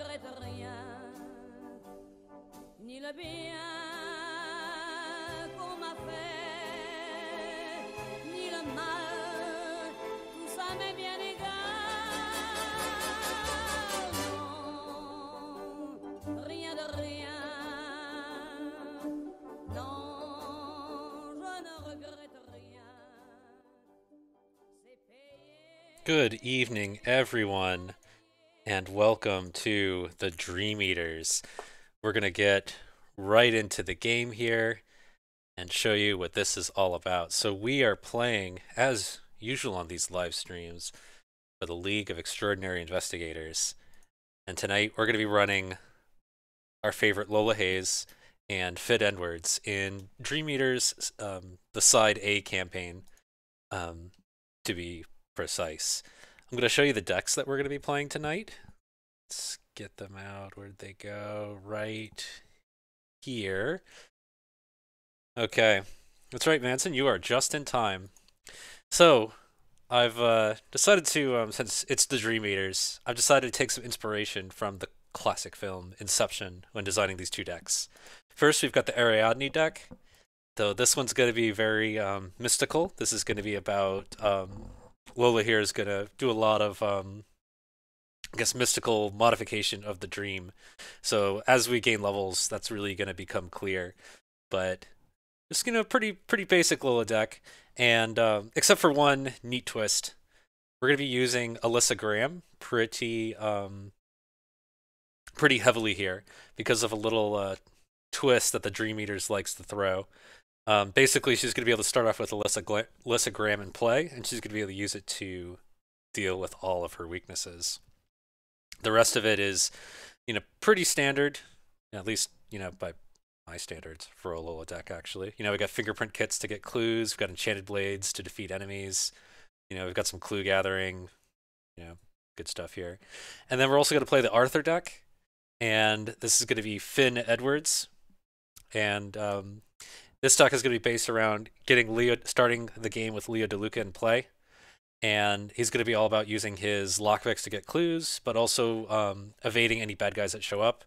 regrette rien, ni le bien qu'on m'a fait, ni le mal, tout ça m'est bien égal. Non, rien de rien. Non, je ne regrette rien. Good evening, everyone, and welcome to the Dream Eaters. We're going to get right into the game here and show you what this is all about. So, we are playing, as usual on these live streams, for the League of Extraordinary Investigators. And tonight we're going to be running our favorite Lola Hayes and Finn Edwards in Dream Eaters, um, the Side A campaign, um, to be precise. I'm going to show you the decks that we're going to be playing tonight. Let's get them out. Where'd they go? Right here. Okay. That's right, Manson. You are just in time. So, I've uh, decided to, um, since it's the Dream Eaters, I've decided to take some inspiration from the classic film Inception when designing these two decks. First, we've got the Ariadne deck. Though this one's going to be very um, mystical. This is going to be about um, Lola here is going to do a lot of, um, I guess, mystical modification of the dream. So as we gain levels, that's really going to become clear. But just you know, pretty pretty basic Lola deck, and um, except for one neat twist, we're going to be using Alyssa Graham pretty um, pretty heavily here because of a little uh, twist that the Dream Eaters likes to throw. Um, basically, she's going to be able to start off with Alyssa, Gla- Alyssa Graham in play, and she's going to be able to use it to deal with all of her weaknesses. The rest of it is, you know, pretty standard, at least, you know, by my standards for a Lola deck, actually. You know, we got fingerprint kits to get clues, we've got enchanted blades to defeat enemies, you know, we've got some clue gathering, you know, good stuff here. And then we're also going to play the Arthur deck, and this is going to be Finn Edwards. And um, this deck is going to be based around getting Leo starting the game with Leo DeLuca in play, and he's going to be all about using his lockpicks to get clues, but also um, evading any bad guys that show up,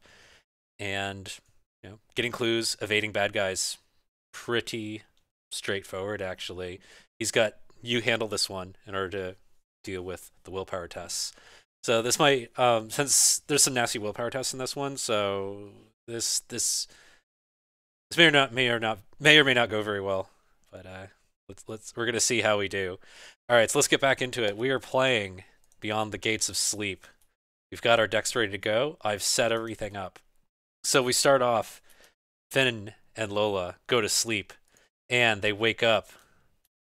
and you know, getting clues, evading bad guys. Pretty straightforward, actually. He's got you handle this one in order to deal with the willpower tests. So this might, um, since there's some nasty willpower tests in this one, so this this this may or not may or not may or may not go very well, but uh, let's let's we're gonna see how we do. All right, so let's get back into it. We are playing Beyond the Gates of Sleep. We've got our decks ready to go. I've set everything up. So we start off. Finn and Lola go to sleep, and they wake up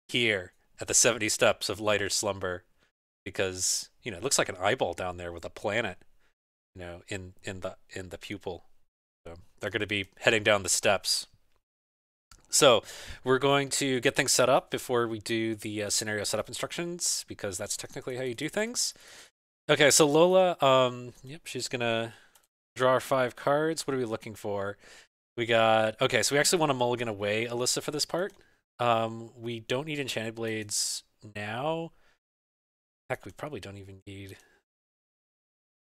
here at the 70 steps of lighter slumber because you know it looks like an eyeball down there with a planet, you know, in in the in the pupil. They're going to be heading down the steps. So we're going to get things set up before we do the uh, scenario setup instructions because that's technically how you do things. Okay, so Lola, um, yep, she's gonna draw our five cards. What are we looking for? We got okay, so we actually want to mulligan away Alyssa for this part. Um, we don't need enchanted blades now. Heck, we probably don't even need.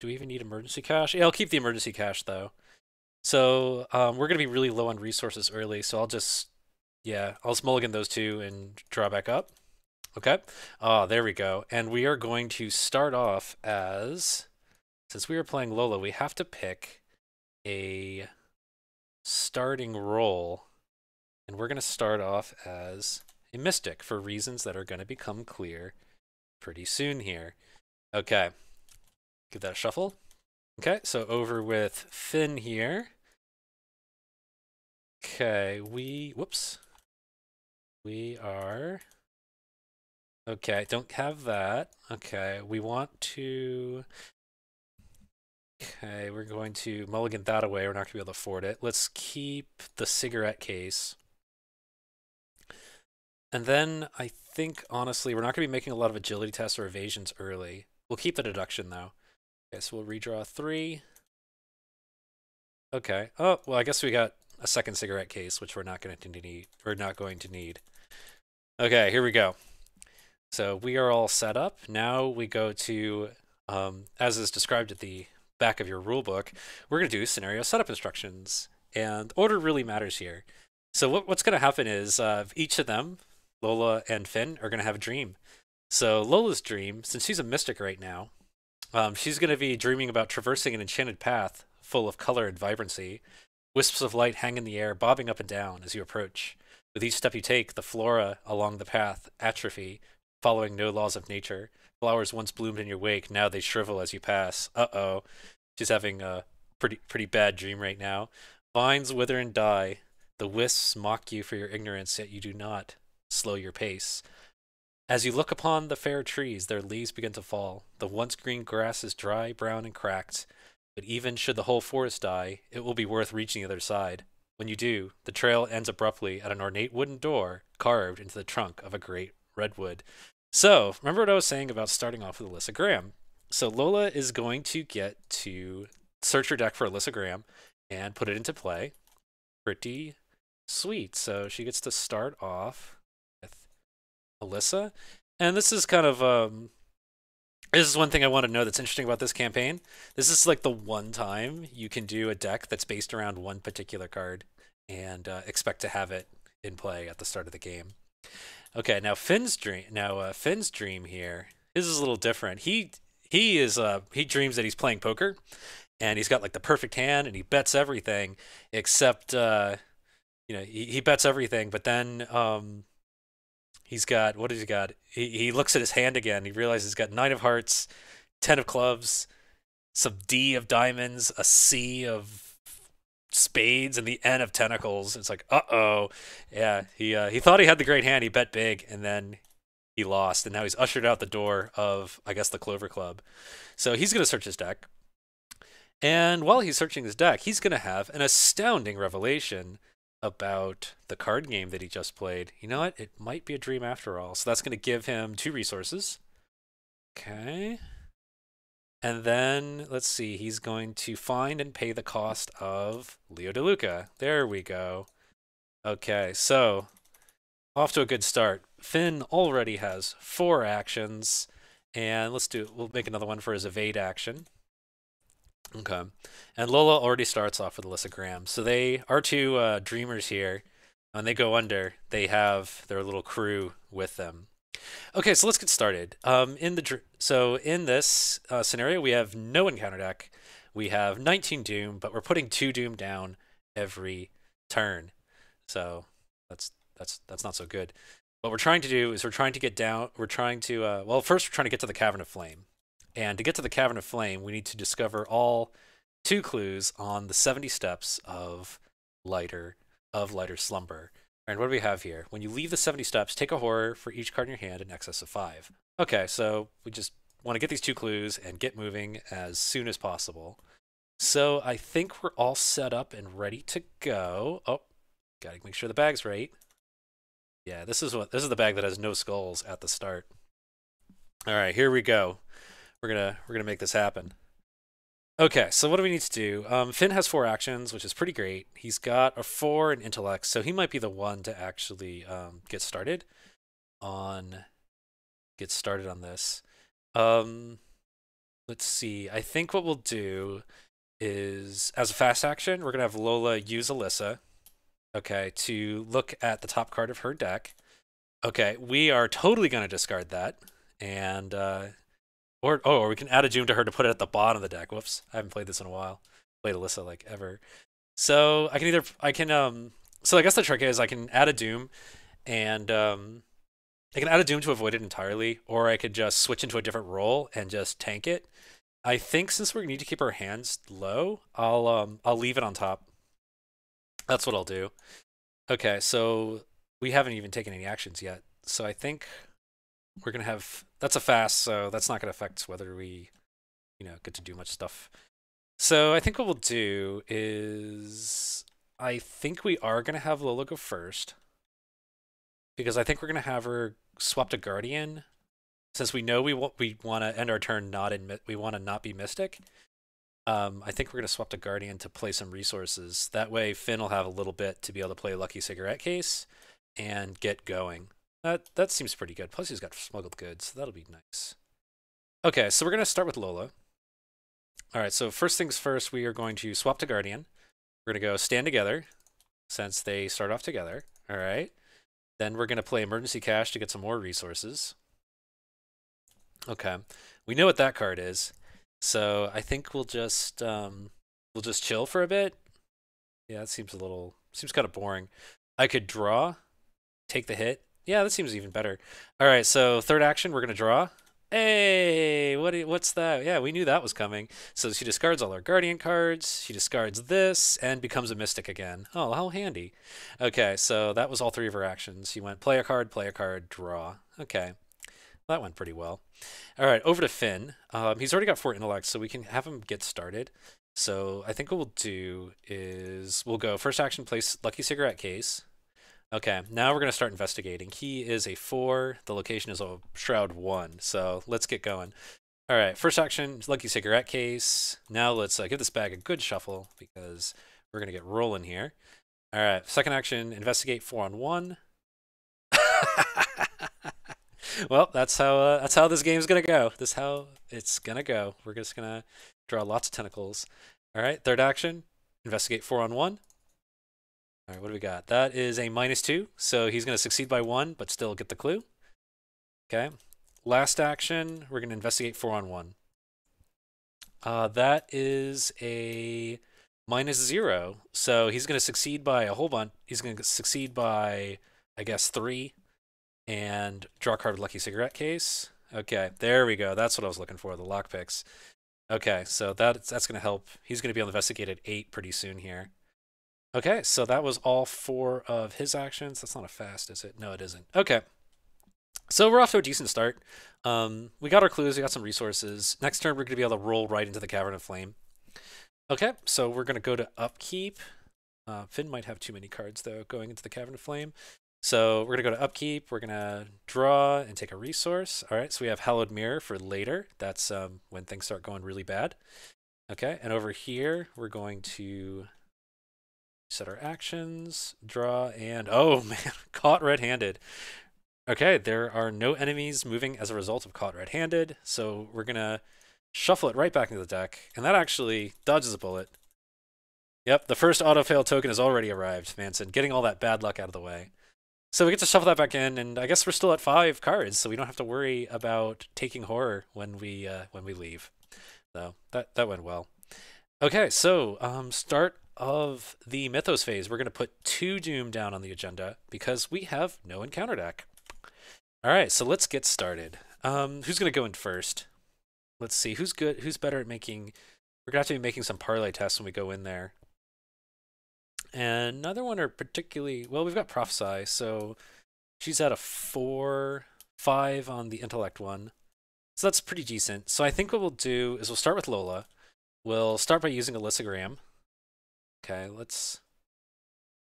Do we even need emergency cash? Yeah, I'll keep the emergency cash though. So um, we're gonna be really low on resources early, so I'll just yeah, I'll just mulligan those two and draw back up. Okay. Ah, there we go. And we are going to start off as since we are playing Lola, we have to pick a starting role, and we're gonna start off as a mystic for reasons that are gonna become clear pretty soon here. Okay. Give that a shuffle. Okay, so over with Finn here. Okay, we whoops. We are Okay, don't have that. Okay, we want to Okay, we're going to mulligan that away. We're not going to be able to afford it. Let's keep the cigarette case. And then I think, honestly, we're not going to be making a lot of agility tests or evasions early. We'll keep the deduction, though. Okay, so we'll redraw three. Okay. Oh, well, I guess we got a second cigarette case, which we're not going to need. We're not going to need. Okay, here we go. So we are all set up. Now we go to, um, as is described at the back of your rule book, we're going to do scenario setup instructions. And order really matters here. So what, what's going to happen is uh, each of them, Lola and Finn, are going to have a dream. So Lola's dream, since she's a mystic right now, um, she's going to be dreaming about traversing an enchanted path full of color and vibrancy. Wisps of light hang in the air, bobbing up and down as you approach. With each step you take, the flora along the path atrophy, following no laws of nature. Flowers once bloomed in your wake, now they shrivel as you pass. Uh oh. She's having a pretty pretty bad dream right now. Vines wither and die. The wisps mock you for your ignorance, yet you do not slow your pace. As you look upon the fair trees, their leaves begin to fall. The once green grass is dry, brown, and cracked. But even should the whole forest die, it will be worth reaching the other side. When you do, the trail ends abruptly at an ornate wooden door carved into the trunk of a great redwood. So, remember what I was saying about starting off with Alyssa Graham? So, Lola is going to get to search her deck for Alyssa Graham and put it into play. Pretty sweet. So, she gets to start off with Alyssa. And this is kind of um, this is one thing I want to know that's interesting about this campaign. This is like the one time you can do a deck that's based around one particular card and uh, expect to have it in play at the start of the game. Okay, now Finn's dream. Now uh, Finn's dream here. Is a little different. He he is uh he dreams that he's playing poker, and he's got like the perfect hand, and he bets everything except uh, you know he, he bets everything, but then um He's got what has he got? He he looks at his hand again. He realizes he's got nine of hearts, ten of clubs, some D of diamonds, a C of spades, and the N of tentacles. It's like, uh oh, yeah. He uh, he thought he had the great hand. He bet big, and then he lost, and now he's ushered out the door of I guess the Clover Club. So he's gonna search his deck, and while he's searching his deck, he's gonna have an astounding revelation about the card game that he just played. You know what? It might be a dream after all. So that's going to give him two resources. Okay. And then, let's see, he's going to find and pay the cost of Leo DeLuca. There we go. Okay, so off to a good start. Finn already has four actions. And let's do, we'll make another one for his evade action. Okay. And Lola already starts off with Alyssa Graham. So they are two uh, dreamers here. When they go under, they have their little crew with them. Okay, so let's get started. Um, in the so in this uh, scenario, we have no encounter deck. We have 19 Doom, but we're putting two Doom down every turn. So that's that's that's not so good. What we're trying to do is we're trying to get down. We're trying to uh, well, first we're trying to get to the Cavern of Flame. And to get to the Cavern of Flame, we need to discover all two clues on the 70 steps of lighter of lighter slumber. And what do we have here? When you leave the 70 steps, take a horror for each card in your hand in excess of five. Okay, so we just want to get these two clues and get moving as soon as possible. So I think we're all set up and ready to go. Oh, gotta make sure the bag's right. Yeah, this is what this is the bag that has no skulls at the start. All right, here we go. We're gonna we're gonna make this happen. Okay, so what do we need to do? Um, Finn has four actions, which is pretty great. He's got a four in intellect, so he might be the one to actually um, get started on get started on this. Um, let's see. I think what we'll do is, as a fast action, we're gonna have Lola use Alyssa. Okay, to look at the top card of her deck. Okay, we are totally gonna discard that, and uh, or oh, or we can add a Doom to her to put it at the bottom of the deck. Whoops, I haven't played this in a while. Played Alyssa like ever. So I can either I can um so I guess the trick is I can add a Doom and um I can add a Doom to avoid it entirely, or I could just switch into a different role and just tank it. I think since we need to keep our hands low, I'll um I'll leave it on top. That's what I'll do. Okay, so we haven't even taken any actions yet. So I think we're gonna have that's a fast, so that's not gonna affect whether we, you know, get to do much stuff. So I think what we'll do is I think we are gonna have Lola go first because I think we're gonna have her swap to Guardian since we know we want we want to end our turn not in we want to not be Mystic. Um, I think we're gonna swap to Guardian to play some resources. That way, Finn will have a little bit to be able to play Lucky Cigarette Case and get going. That that seems pretty good. Plus he's got smuggled goods, so that'll be nice. Okay, so we're gonna start with Lola. All right, so first things first, we are going to swap to Guardian. We're gonna go stand together, since they start off together. All right. Then we're gonna play Emergency Cash to get some more resources. Okay, we know what that card is, so I think we'll just um, we'll just chill for a bit. Yeah, it seems a little seems kind of boring. I could draw, take the hit. Yeah, that seems even better. All right, so third action, we're gonna draw. Hey, what what's that? Yeah, we knew that was coming. So she discards all her guardian cards. She discards this and becomes a mystic again. Oh, how handy. Okay, so that was all three of her actions. She went play a card, play a card, draw. Okay, that went pretty well. All right, over to Finn. Um, he's already got four intellects, so we can have him get started. So I think what we'll do is we'll go first action, place Lucky Cigarette Case. Okay, now we're going to start investigating. He is a 4. The location is a Shroud 1. So let's get going. All right, first action, Lucky Cigarette Case. Now let's uh, give this bag a good shuffle because we're going to get rolling here. All right, second action, investigate 4 on 1. well, that's how uh, that's how this game's gonna go. This how it's gonna go. We're just gonna draw lots of tentacles. All right, third action, investigate four on one. All right, what do we got? That is a minus two, so he's gonna succeed by one, but still get the clue. Okay, last action, we're gonna investigate four on one. Uh, that is a minus zero, so he's gonna succeed by a whole bunch. He's gonna succeed by, I guess, three and draw a card with Lucky Cigarette Case. Okay, there we go. That's what I was looking for, the lockpicks. Okay, so that, that's going to help. He's going to be able to investigate at 8 pretty soon here. Okay, so that was all four of his actions. That's not a fast, is it? No, it isn't. Okay. So we're off to a decent start. Um, we got our clues, we got some resources. Next turn, we're going to be able to roll right into the Cavern of Flame. Okay, so we're going to go to Upkeep. Uh, Finn might have too many cards, though, going into the Cavern of Flame. So we're going to go to upkeep. We're going to draw and take a resource. All right, so we have Hallowed Mirror for later. That's um, when things start going really bad. Okay, and over here, we're going to set our actions, draw, and oh man, caught red-handed. Okay, there are no enemies moving as a result of caught red-handed, so we're to shuffle it right back into the deck, and that actually dodges a bullet. Yep, the first auto-fail token has already arrived, Manson, getting all that bad luck out of the way. So we get to shuffle that back in, and I guess we're still at five cards, so we don't have to worry about taking horror when we uh, when we leave. So that that went well. Okay, so um, start of the Mythos phase. We're going to put two Doom down on the agenda because we have no encounter deck. All right, so let's get started. Um, who's going to go in first? Let's see who's good. Who's better at making? We're going to have to be making some parlay tests when we go in there. And another one are particularly well, we've got Prophesy, so she's at a four, five on the intellect one. So that's pretty decent. So I think what we'll do is we'll start with Lola. We'll start by using a Alyssa Graham. Okay, let's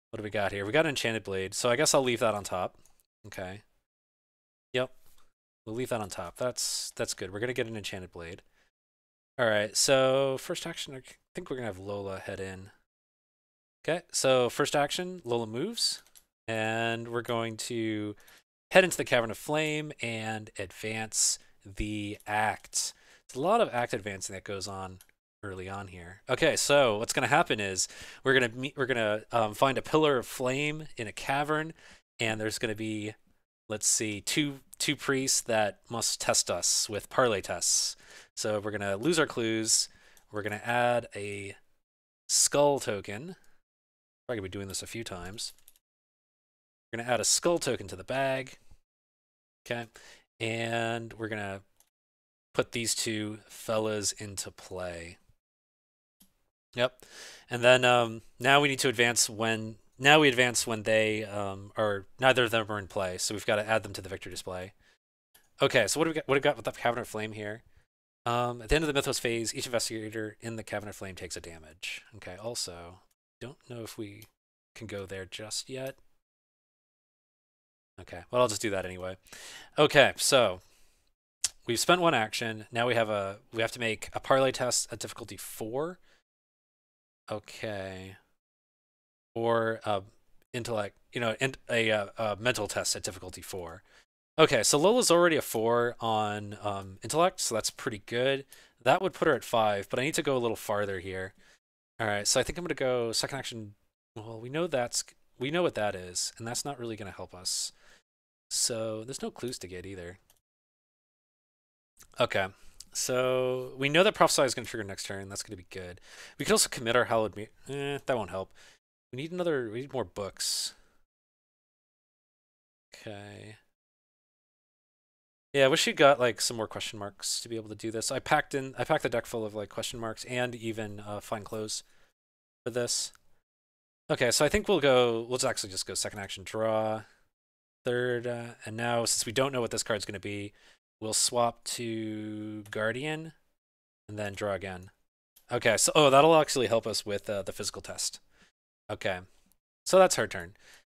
what do we got here? We got an Enchanted Blade, so I guess I'll leave that on top. Okay. Yep. We'll leave that on top. That's that's good. We're gonna get an Enchanted Blade. Alright, so first action I think we're gonna have Lola head in. Okay, so first action, Lola moves, and we're going to head into the Cavern of Flame and advance the act. It's a lot of act advancing that goes on early on here. Okay, so what's going to happen is we're going to meet, we're going to um, find a pillar of flame in a cavern, and there's going to be, let's see, two two priests that must test us with parlay tests. So we're going to lose our clues. We're going to add a skull token Probably gonna be doing this a few times. We're gonna add a skull token to the bag. Okay. And we're gonna put these two fellas into play. Yep. And then um, now we need to advance when now we advance when they um, are neither of them are in play. So we've got to add them to the victory display. Okay, so what do we got? What we got with the Cavern of Flame here? Um, at the end of the Mythos phase, each investigator in the Cavern of Flame takes a damage. Okay, also don't know if we can go there just yet. Okay, well, I'll just do that anyway. Okay, so we've spent one action. Now we have a we have to make a parlay test at difficulty four. Okay. Or uh, intellect, you know, and a, uh, a mental test at difficulty four. Okay, so Lola's already a four on um, intellect, so that's pretty good. That would put her at five, but I need to go a little farther here. All right, so I think I'm gonna go second action. Well, we know that's we know what that is, and that's not really gonna help us. So there's no clues to get either. Okay, so we know that Prophesy is gonna trigger next turn. That's gonna be good. We could also commit our Hallowed. Eh, that won't help. We need another. We need more books. Okay. Yeah, I wish you got like some more question marks to be able to do this. I packed in, I packed the deck full of like question marks and even uh, fine clothes for this. Okay, so I think we'll go. We'll actually just go second action draw, third, uh, and now since we don't know what this card's going to be, we'll swap to Guardian, and then draw again. Okay, so oh, that'll actually help us with uh, the physical test. Okay, so that's her turn.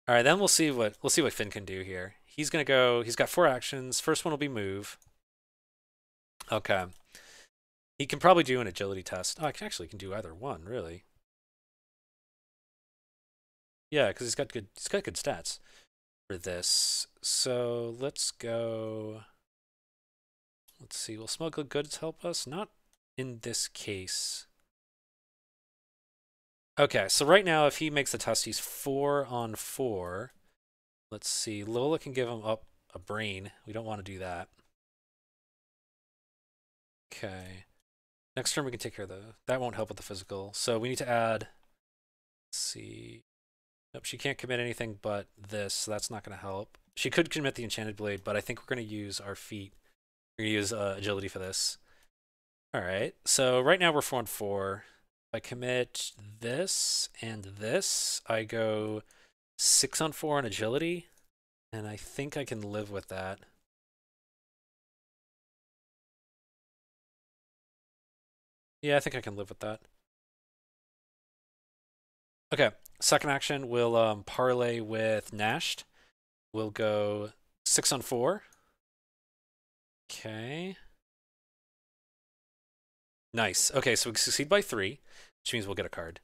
All right, then we'll see what we'll see what Finn can do here. He's to go, he's got four actions. First one will be move. Okay. He can probably do an agility test. Oh, I can actually can do either one, really. Yeah, because he's got good he's got good stats for this. So let's go. Let's see. Will smuggled goods help us? Not in this case. Okay, so right now, if he makes the test, he's four on four. Let's see. Lola can give him up a brain. We don't want to do that. Okay. Next turn we can take care of the... That won't help with the physical. So we need to add... Let's see... Nope, she can't commit anything but this, so that's not going to help. She could commit the Enchanted Blade, but I think we're going to use our feet. We're going to use uh, agility for this. Alright, so right now we're 4 on 4. If I commit this and this, I go six on four on agility, and I think I can live with that. Yeah, I think I can live with that. Okay, second action, we'll um, parlay with Nasht. We'll go six on four. Okay. Nice. Okay, so we succeed by three, which means we'll get a card.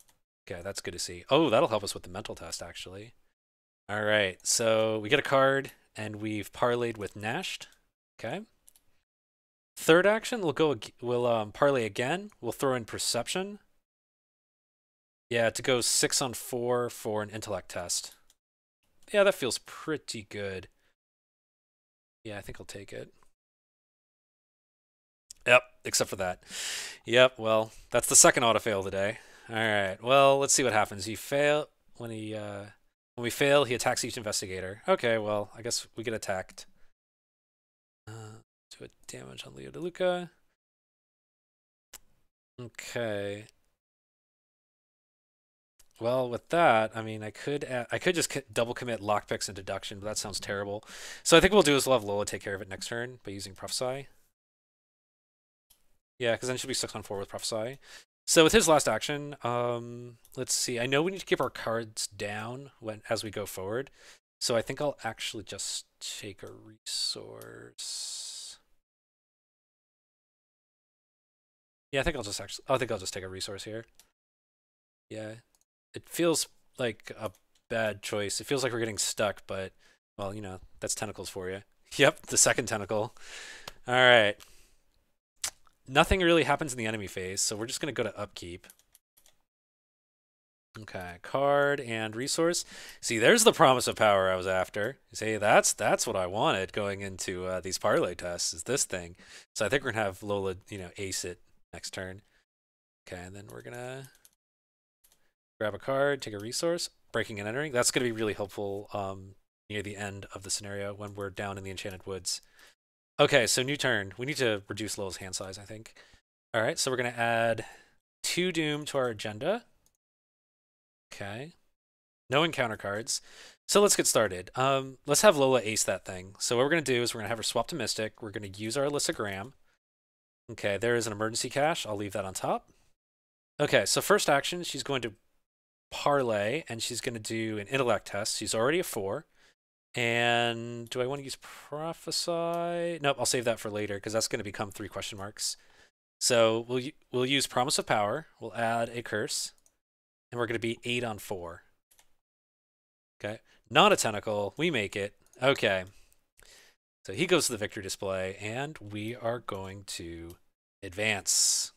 Okay, that's good to see. Oh, that'll help us with the mental test, actually. All right, so we get a card, and we've parlayed with Nasht. Okay. Third action, we'll go. We'll um, parlay again. We'll throw in Perception. Yeah, to go six on four for an intellect test. Yeah, that feels pretty good. Yeah, I think I'll take it. Yep, except for that. Yep, well, that's the second auto fail today. All right, well, let's see what happens. He fail when he uh, when we fail, he attacks each investigator. Okay, well, I guess we get attacked. Uh, do a damage on Leo DeLuca. Okay. Well, with that, I mean, I could add, I could just double commit lockpicks and deduction, but that sounds terrible. So I think what we'll do is we'll have Lola take care of it next turn by using Prophesy. Yeah, because then she'll be six on four with Prophesy. So with his last action, um, let's see. I know we need to keep our cards down when as we go forward. So I think I'll actually just take a resource. Yeah, I think I'll just actually. I think I'll just take a resource here. Yeah, it feels like a bad choice. It feels like we're getting stuck, but well, you know, that's tentacles for you. Yep, the second tentacle. All right nothing really happens in the enemy phase, so we're just going to go to upkeep. Okay, card and resource. See, there's the promise of power I was after. See, that's that's what I wanted going into uh, these parlay tests. Is this thing? So I think we're gonna have Lola, you know, ace it next turn. Okay, and then we're gonna grab a card, take a resource, breaking and entering. That's gonna be really helpful um, near the end of the scenario when we're down in the Enchanted Woods. Okay, so new turn. We need to reduce Lola's hand size, I think. All right, so we're going to add two Doom to our agenda. Okay. No encounter cards. So let's get started. Um, let's have Lola ace that thing. So what we're going to do is we're going to have her swap to Mystic. We're going to use our Alyssa Graham. Okay, there is an emergency cash. I'll leave that on top. Okay, so first action, she's going to parlay, and she's going to do an intellect test. She's already a 4. And do I want to use prophesy? Nope, I'll save that for later because that's going to become three question marks. So we'll we'll use promise of power. We'll add a curse, and we're going to be eight on four. Okay. Not a tentacle. We make it. Okay. So he goes to the victory display, and we are going to advance.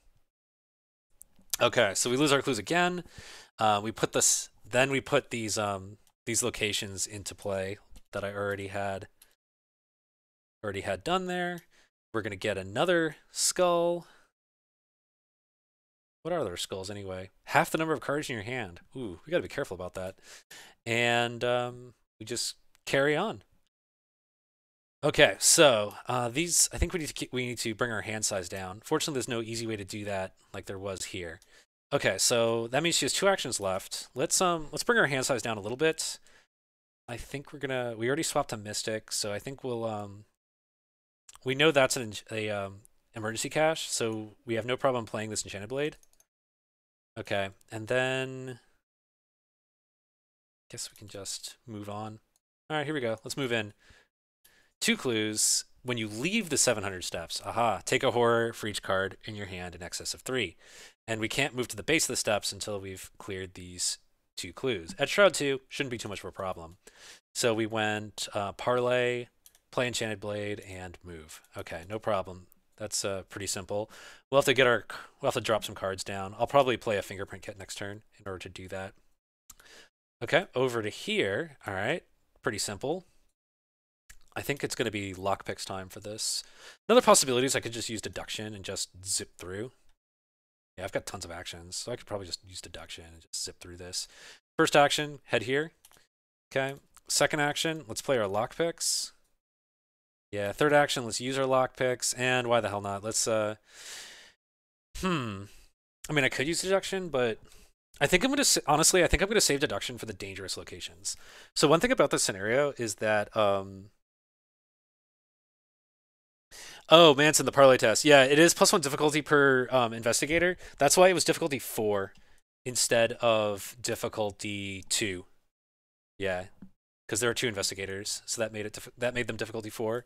Okay, so we lose our clues again. Uh, we put this, then we put these um these locations into play that I already had already had done there. We're gonna get another skull. What are their skulls anyway? Half the number of cards in your hand. Ooh, we gotta be careful about that. And um, we just carry on. Okay, so uh, these I think we need to keep, we need to bring our hand size down. Fortunately, there's no easy way to do that like there was here. Okay, so that means she has two actions left. Let's um let's bring our hand size down a little bit. I think we're gonna we already swapped a mystic, so I think we'll um we know that's an a um emergency cash, so we have no problem playing this enchanted blade. Okay, and then I guess we can just move on. All right, here we go. Let's move in. Two clues. When you leave the 700 steps, aha, take a horror for each card in your hand in excess of three. And we can't move to the base of the steps until we've cleared these two clues. At Shroud 2, shouldn't be too much of a problem. So we went uh, Parlay, Play Enchanted Blade, and Move. Okay, no problem. That's uh, pretty simple. We'll have to get our, we'll have to drop some cards down. I'll probably play a Fingerprint Kit next turn in order to do that. Okay, over to here. All right, pretty simple. I think it's going to be lockpicks time for this. Another possibility is I could just use deduction and just zip through. Yeah, I've got tons of actions, so I could probably just use deduction and just zip through this. First action, head here. Okay. Second action, let's play our lockpicks. Yeah, third action, let's use our lockpicks. And why the hell not? Let's, uh, hmm. I mean, I could use deduction, but I think I'm going to, honestly, I think I'm going to save deduction for the dangerous locations. So one thing about this scenario is that, um, Oh, Manson, the parlay test. Yeah, it is plus one difficulty per um, investigator. That's why it was difficulty four instead of difficulty two. Yeah, because there are two investigators, so that made it that made them difficulty four.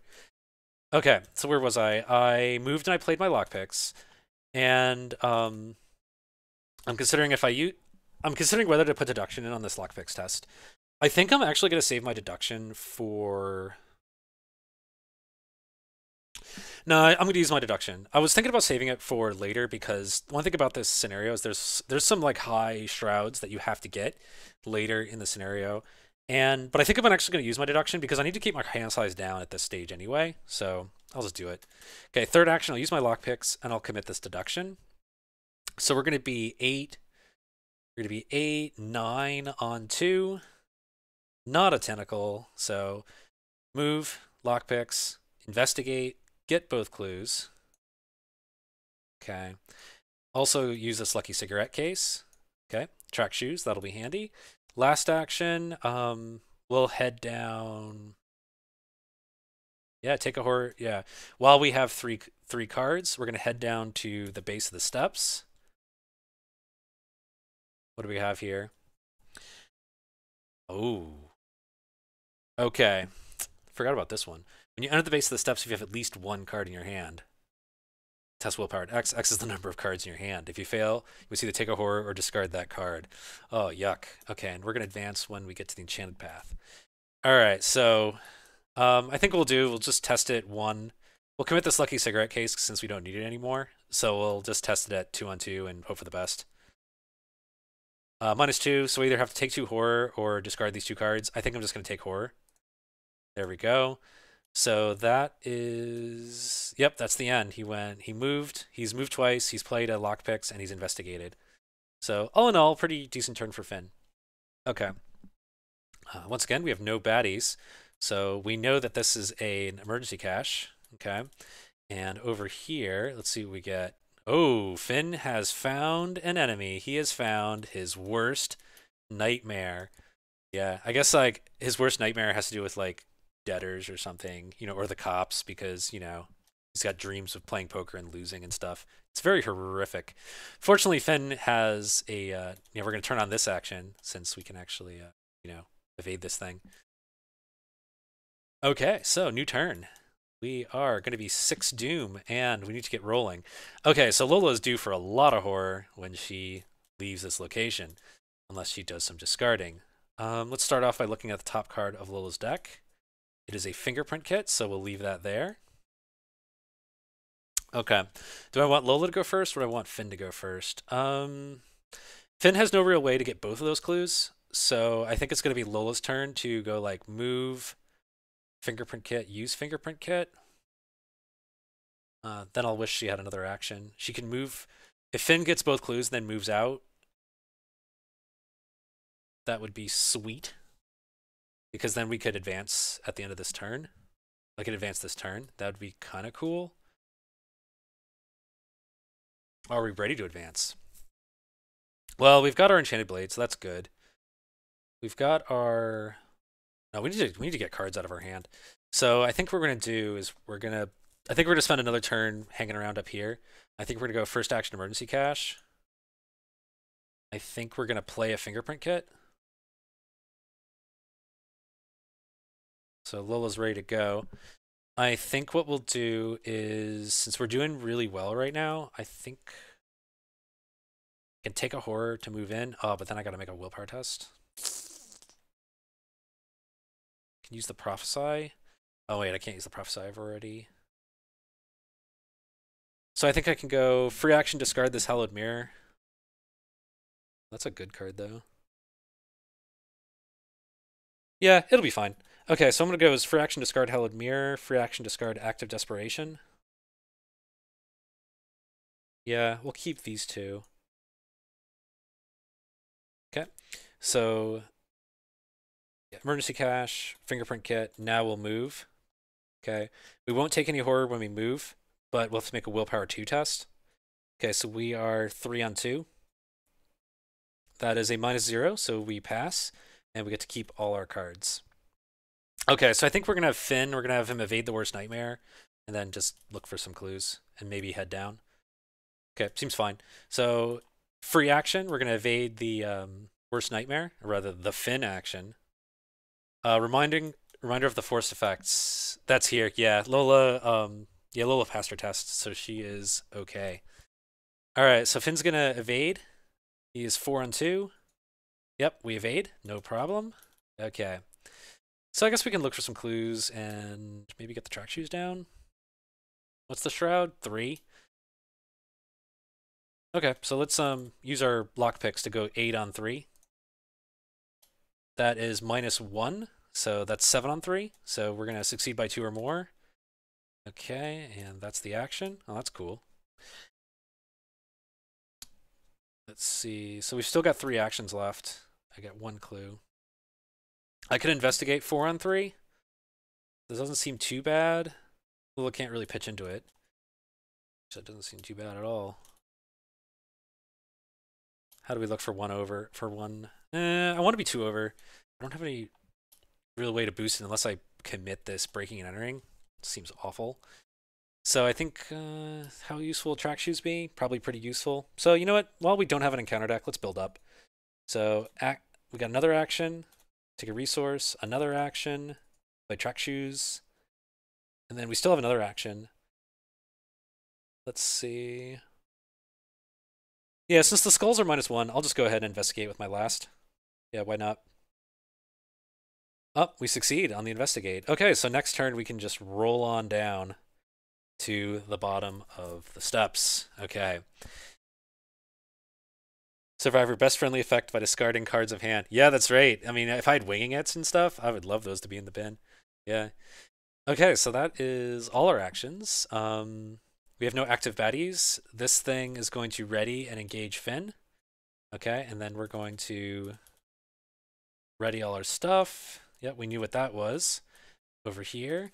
Okay, so where was I? I moved and I played my lockpicks, and um, I'm considering if I use, I'm considering whether to put deduction in on this lockpicks test. I think I'm actually going to save my deduction for no, I'm going to use my deduction. I was thinking about saving it for later because one thing about this scenario is there's there's some like high shrouds that you have to get later in the scenario. And but I think I'm actually going to use my deduction because I need to keep my hand size down at this stage anyway. So I'll just do it. Okay, third action, I'll use my lockpicks and I'll commit this deduction. So we're going to be eight. We're going to be eight, nine on two. Not a tentacle. So move, lockpicks, investigate, get both clues. Okay. Also use this lucky cigarette case. Okay. Track shoes, that'll be handy. Last action, um, we'll head down. Yeah, take a horror. Yeah. While we have three three cards, we're gonna head down to the base of the steps. What do we have here? Oh. Okay. Forgot about this one. When you enter the base of the steps, if you have at least one card in your hand, test willpower at X. X is the number of cards in your hand. If you fail, you must either take a horror or discard that card. Oh, yuck. Okay, and we're going to advance when we get to the enchanted path. All right, so um, I think we'll do, we'll just test it one. We'll commit this lucky cigarette case since we don't need it anymore. So we'll just test it at two on two and hope for the best. Uh, minus two, so we either have to take two horror or discard these two cards. I think I'm just going to take horror. There we go. So that is, yep, that's the end. He went, he moved, he's moved twice, he's played a lockpicks, and he's investigated. So all in all, pretty decent turn for Finn. Okay. Uh, once again, we have no baddies. So we know that this is a, an emergency cash. Okay. And over here, let's see what we get. Oh, Finn has found an enemy. He has found his worst nightmare. Yeah, I guess like his worst nightmare has to do with like debtors or something, you know, or the cops because, you know, he's got dreams of playing poker and losing and stuff. It's very horrific. Fortunately, Finn has a, uh, you know, we're going to turn on this action since we can actually, uh, you know, evade this thing. Okay, so new turn. We are going to be six doom and we need to get rolling. Okay, so Lola is due for a lot of horror when she leaves this location, unless she does some discarding. Um, let's start off by looking at the top card of Lola's deck. It is a fingerprint kit, so we'll leave that there. Okay. Do I want Lola to go first or do I want Finn to go first? Um, Finn has no real way to get both of those clues, so I think it's going to be Lola's turn to go like move fingerprint kit, use fingerprint kit. Uh, then I'll wish she had another action. She can move. If Finn gets both clues, and then moves out. That would be sweet. Because then we could advance at the end of this turn. I could advance this turn. That would be kind of cool. Are we ready to advance? Well, we've got our Enchanted Blade, so that's good. We've got our... No, we need to we need to get cards out of our hand. So I think what we're gonna do is we're gonna I think we're gonna spend another turn hanging around up here. I think we're gonna go first action emergency cash. I think we're gonna play a fingerprint kit. So Lola's ready to go. I think what we'll do is since we're doing really well right now, I think I can take a horror to move in. Oh, but then I gotta make a willpower test. Can use the prophesy. Oh wait, I can't use the prophesy. I've already. So I think I can go free action discard this hallowed mirror. That's a good card though. Yeah, it'll be fine. Okay, so I'm gonna go as free action discard hallowed mirror, free action discard act of desperation. Yeah, we'll keep these two. Okay, so yeah, emergency cash, fingerprint kit. Now we'll move. Okay, we won't take any horror when we move, but we'll have to make a willpower two test. Okay, so we are three on two. That is a minus zero, so we pass, and we get to keep all our cards. Okay, so I think we're gonna have Finn. We're gonna have him evade the worst nightmare, and then just look for some clues and maybe head down. Okay, seems fine. So free action, we're gonna evade the um, worst nightmare, or rather the Finn action. Uh, reminding reminder of the force effects. That's here. Yeah, Lola. Um, yeah, Lola passed her test, so she is okay. All right, so Finn's gonna evade. He is four and two. Yep, we evade, no problem. Okay. So I guess we can look for some clues and maybe get the track shoes down. What's the shroud? Three. Okay, so let's um use our lock picks to go eight on three. That is minus one, so that's seven on three. So we're gonna succeed by two or more. Okay, and that's the action. Oh, that's cool. Let's see. So we've still got three actions left. I got one clue. I could investigate four on three. This doesn't seem too bad. Lula can't really pitch into it. So it doesn't seem too bad at all. How do we look for one over? For one, eh, I want to be two over. I don't have any real way to boost it unless I commit this breaking and entering. It seems awful. So I think uh, how useful track shoes be? Probably pretty useful. So you know what? While we don't have an encounter deck, let's build up. So act, we got another action. Take a resource, another action, play track shoes, and then we still have another action. Let's see. Yeah, since the skulls are minus one, I'll just go ahead and investigate with my last. Yeah, why not? Oh, we succeed on the investigate. Okay, so next turn we can just roll on down to the bottom of the steps. Okay. Survivor best friendly effect by discarding cards of hand. Yeah, that's right. I mean, if I had winging it and stuff, I would love those to be in the bin. Yeah. Okay, so that is all our actions. Um, we have no active baddies. This thing is going to ready and engage Finn. Okay, and then we're going to ready all our stuff. Yep, we knew what that was. Over here.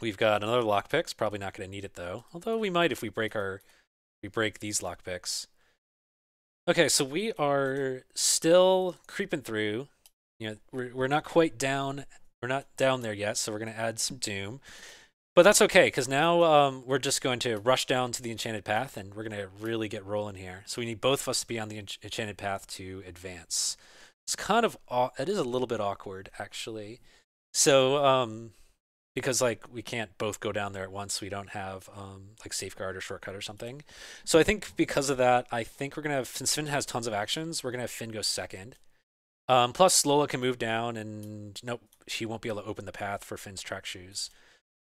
We've got another lockpicks. Probably not going to need it though. Although we might if we break our we break these lockpicks. Okay, so we are still creeping through. You know, we're we're not quite down. We're not down there yet, so we're going to add some doom. But that's okay, because now um, we're just going to rush down to the enchanted path, and we're going to really get rolling here. So we need both of us to be on the enchanted path to advance. It's kind of it is a little bit awkward actually. So um, because like we can't both go down there at once. We don't have um, like safeguard or shortcut or something. So I think because of that, I think we're gonna have since Finn has tons of actions, we're gonna have Finn go second. Um, plus, Lola can move down, and nope, she won't be able to open the path for Finn's track shoes.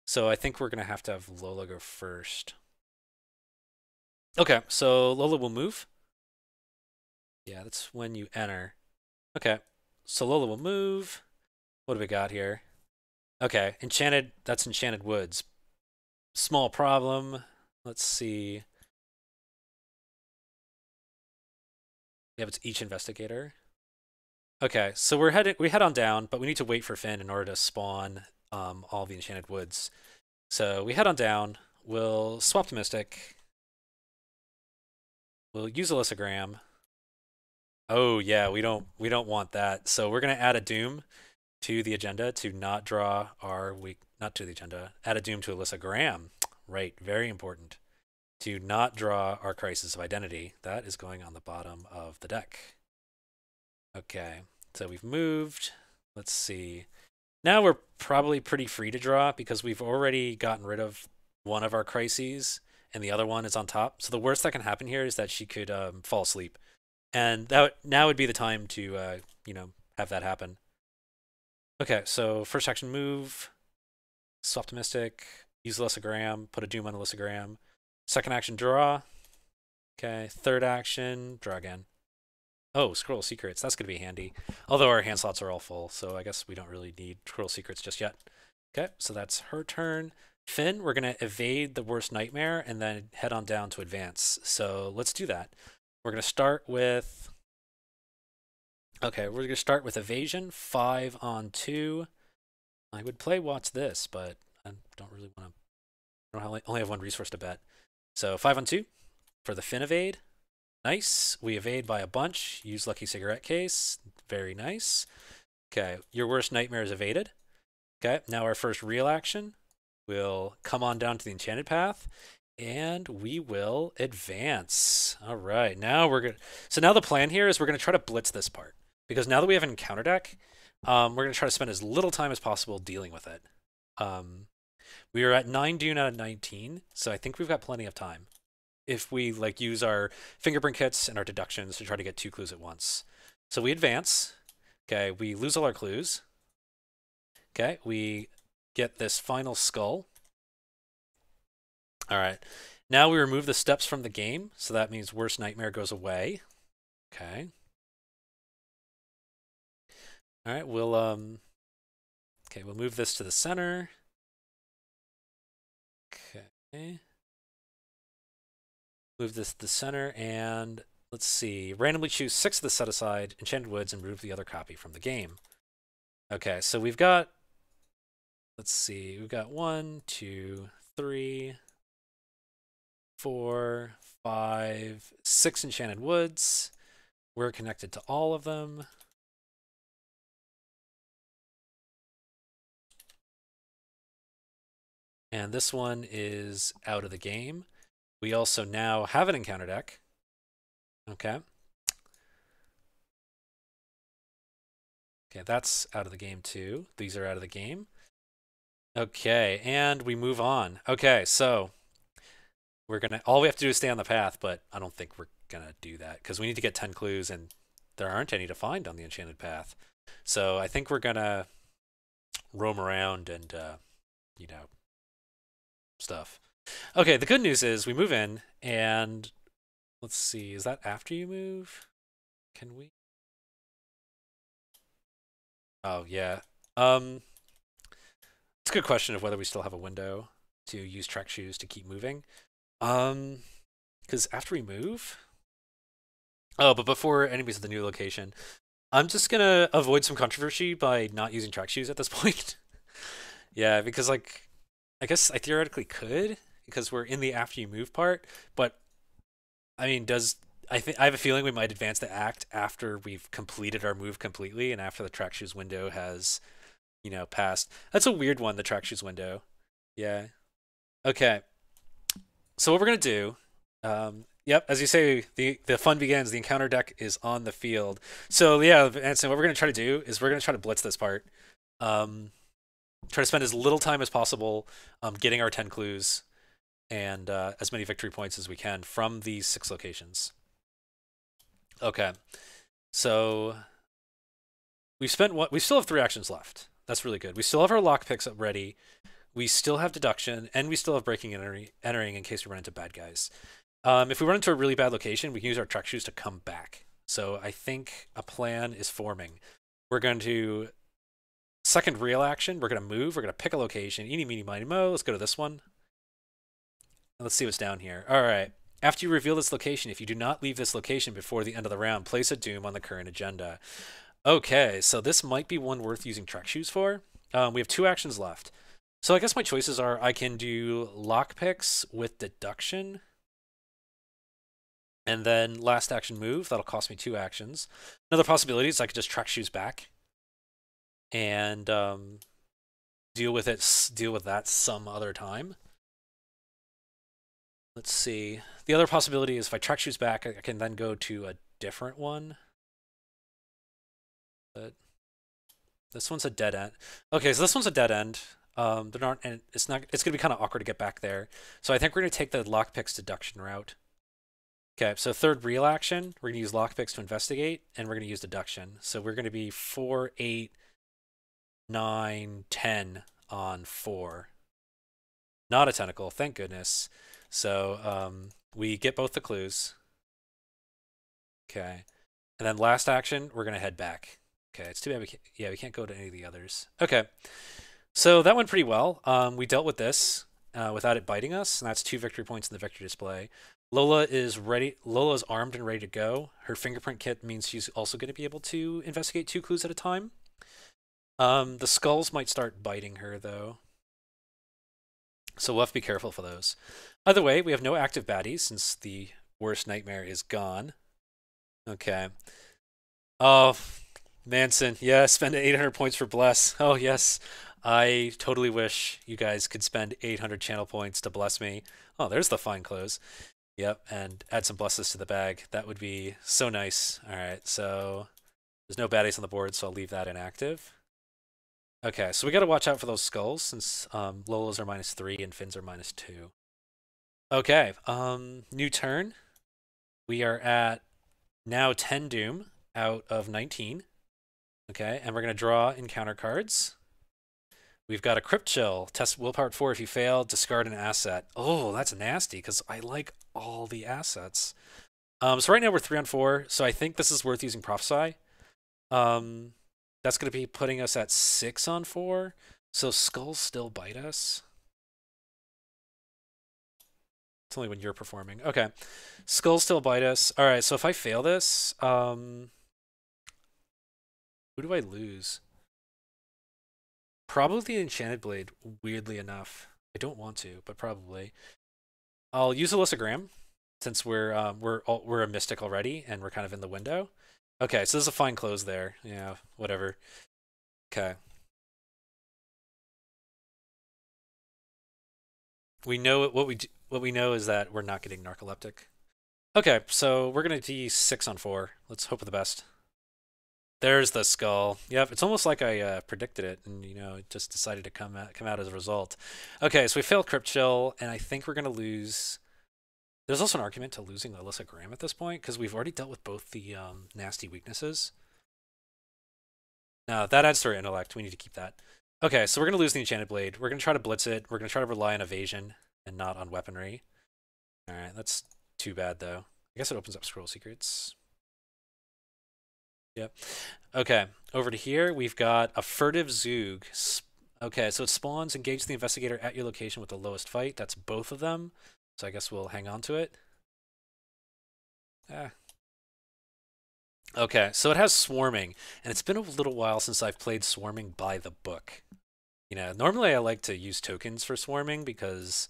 So I think we're gonna have to have Lola go first. Okay, so Lola will move. Yeah, that's when you enter. Okay, so Lola will move. What do we got here? Okay, Enchanted, that's Enchanted Woods. Small problem. Let's see. Yeah, it's each investigator. Okay, so we're headed we head on down, but we need to wait for Finn in order to spawn um, all the enchanted woods. So we head on down. We'll swap to Mystic. We'll use Alyssa Graham. Oh yeah, we don't we don't want that. So we're gonna add a Doom to the agenda to not draw our week not to the agenda. Add a Doom to Alyssa Graham. Right, very important. To not draw our Crisis of Identity. That is going on the bottom of the deck. Okay, so we've moved. Let's see. Now we're probably pretty free to draw because we've already gotten rid of one of our crises and the other one is on top. So the worst that can happen here is that she could um, fall asleep, and that now would be the time to uh, you know have that happen. Okay, so first action move, to Mystic, use Alyssa Graham, put a Doom on Alyssa Graham. Second action draw. Okay, third action draw again. Oh, scroll secrets. That's going to be handy. Although our hand slots are all full, so I guess we don't really need scroll secrets just yet. Okay, so that's her turn. Finn, we're going to evade the worst nightmare and then head on down to advance. So let's do that. We're going to start with. Okay, we're going to start with evasion, five on two. I would play Watch This, but I don't really want to. I only have one resource to bet. So five on two for the Finn evade. Nice. We evade by a bunch. Use Lucky Cigarette Case. Very nice. Okay, your worst nightmare is evaded. Okay, now our first real action. We'll come on down to the enchanted path and we will advance. All right, now we're going to. So now the plan here is we're going to try to blitz this part because now that we have an encounter deck, um, we're going to try to spend as little time as possible dealing with it. Um, we are at 9 Doom out of 19, so I think we've got plenty of time if we like use our fingerprint kits and our deductions to try to get two clues at once. So we advance. Okay, we lose all our clues. Okay, we get this final skull. All right. Now we remove the steps from the game, so that means worst nightmare goes away. Okay. All right, we'll um Okay, we'll move this to the center. Okay. Move this to the center and let's see. Randomly choose six of the set aside Enchanted Woods and remove the other copy from the game. Okay, so we've got, let's see, we've got one, two, three, four, five, six Enchanted Woods. We're connected to all of them. And this one is out of the game. We also now have an encounter deck. Okay. Okay, that's out of the game too. These are out of the game. Okay, and we move on. Okay, so we're gonna all we have to do is stay on the path, but I don't think we're gonna do that because we need to get 10 clues and there aren't any to find on the enchanted path. So I think we're gonna roam around and uh, you know stuff. Okay, the good news is we move in and let's see, is that after you move? Can we? Oh, yeah. Um It's a good question of whether we still have a window to use track shoes to keep moving. Um cuz after we move Oh, but before enemies at the new location, I'm just to avoid some controversy by not using track shoes at this point. yeah, because like I guess I theoretically could because we're in the after you move part. But I mean, does I think I have a feeling we might advance the act after we've completed our move completely and after the track shoes window has, you know, passed. That's a weird one, the track shoes window. Yeah. Okay. So what we're gonna do, um, yep, as you say, the the fun begins. The encounter deck is on the field. So yeah, and so what we're gonna try to do is we're gonna try to blitz this part. Um, try to spend as little time as possible um, getting our 10 clues and uh, as many victory points as we can from these six locations. Okay, so we've spent what we still have three actions left. That's really good. We still have our lock picks up ready. We still have deduction, and we still have breaking and entering, in case we run into bad guys. Um, if we run into a really bad location, we can use our track shoes to come back. So I think a plan is forming. We're going to second real action. We're going to move. We're going to pick a location. Eeny, meeny, miny, mo. Let's go to this one. Let's see what's down here. All right. After you reveal this location, if you do not leave this location before the end of the round, place a doom on the current agenda. Okay, so this might be one worth using track shoes for. Um, we have two actions left. So I guess my choices are I can do lockpicks with deduction. And then last action move, that'll cost me two actions. Another possibility is I could just track shoes back and um, deal with it, deal with that some other time. Let's see. The other possibility is if I track shoes back, I can then go to a different one. But this one's a dead end. Okay, so this one's a dead end. Um, they're not, and it's not. It's gonna be kind of awkward to get back there. So I think we're gonna take the lockpicks deduction route. Okay, so third real action, we're gonna use lockpicks to investigate, and we're gonna use deduction. So we're gonna be four, eight, nine, ten on four. Not a tentacle, thank goodness. So um, we get both the clues. Okay, and then last action, we're gonna head back. Okay, it's too bad we can't. Yeah, we can't go to any of the others. Okay. So that went pretty well. Um, we dealt with this uh, without it biting us, and that's two victory points in the victory display. Lola is ready. Lola is armed and ready to go. Her fingerprint kit means she's also going to be able to investigate two clues at a time. Um, the skulls might start biting her though, so we'll have to be careful for those. Either way, we have no active baddies since the worst nightmare is gone. Okay. Oh, Manson, yeah, spend 800 points for Bless. Oh, yes. I totally wish you guys could spend 800 channel points to bless me. Oh, there's the fine clothes. Yep, and add some blesses to the bag. That would be so nice. All right, so there's no baddies on the board, so I'll leave that inactive. Okay, so we got to watch out for those skulls since um, Lola's are minus three and Finn's are minus two. Okay, um, new turn. We are at now 10 Doom out of 19. Okay, and we're going to draw encounter cards. We've got a Crypt Chill. Test willpower at 4 if you fail. Discard an asset. Oh, that's nasty because I like all the assets. Um, so right now we're 3 on 4, so I think this is worth using Prophesy. Um, that's going to be putting us at 6 on 4. So Skulls still bite us. It's only when you're performing. Okay. Skulls still bite us. All right, so if I fail this, um, who do I lose? Probably the Enchanted Blade, weirdly enough. I don't want to, but probably. I'll use Alyssa Graham since we're um, we're all, we're a mystic already and we're kind of in the window. Okay, so this is a fine clothes there. Yeah, whatever. Okay. We know what we do, what we know is that we're not getting narcoleptic. Okay, so we're gonna be six on four. Let's hope for the best. There's the skull. Yep, it's almost like I uh, predicted it, and you know, it just decided to come out, come out as a result. Okay, so we failed Crypt Chill, and I think we're gonna lose. There's also an argument to losing Alyssa Graham at this point because we've already dealt with both the um, nasty weaknesses. Now that adds to our intellect. We need to keep that. Okay, so we're gonna lose the Enchanted Blade. We're gonna try to blitz it. We're gonna try to rely on evasion and not on weaponry. All right, that's too bad though. I guess it opens up scroll secrets. Yep. Okay, over to here, we've got a furtive Zoog. Okay, so it spawns, engage the investigator at your location with the lowest fight. That's both of them. So I guess we'll hang on to it. Ah. Okay, so it has swarming, and it's been a little while since I've played swarming by the book. You know, normally I like to use tokens for swarming because,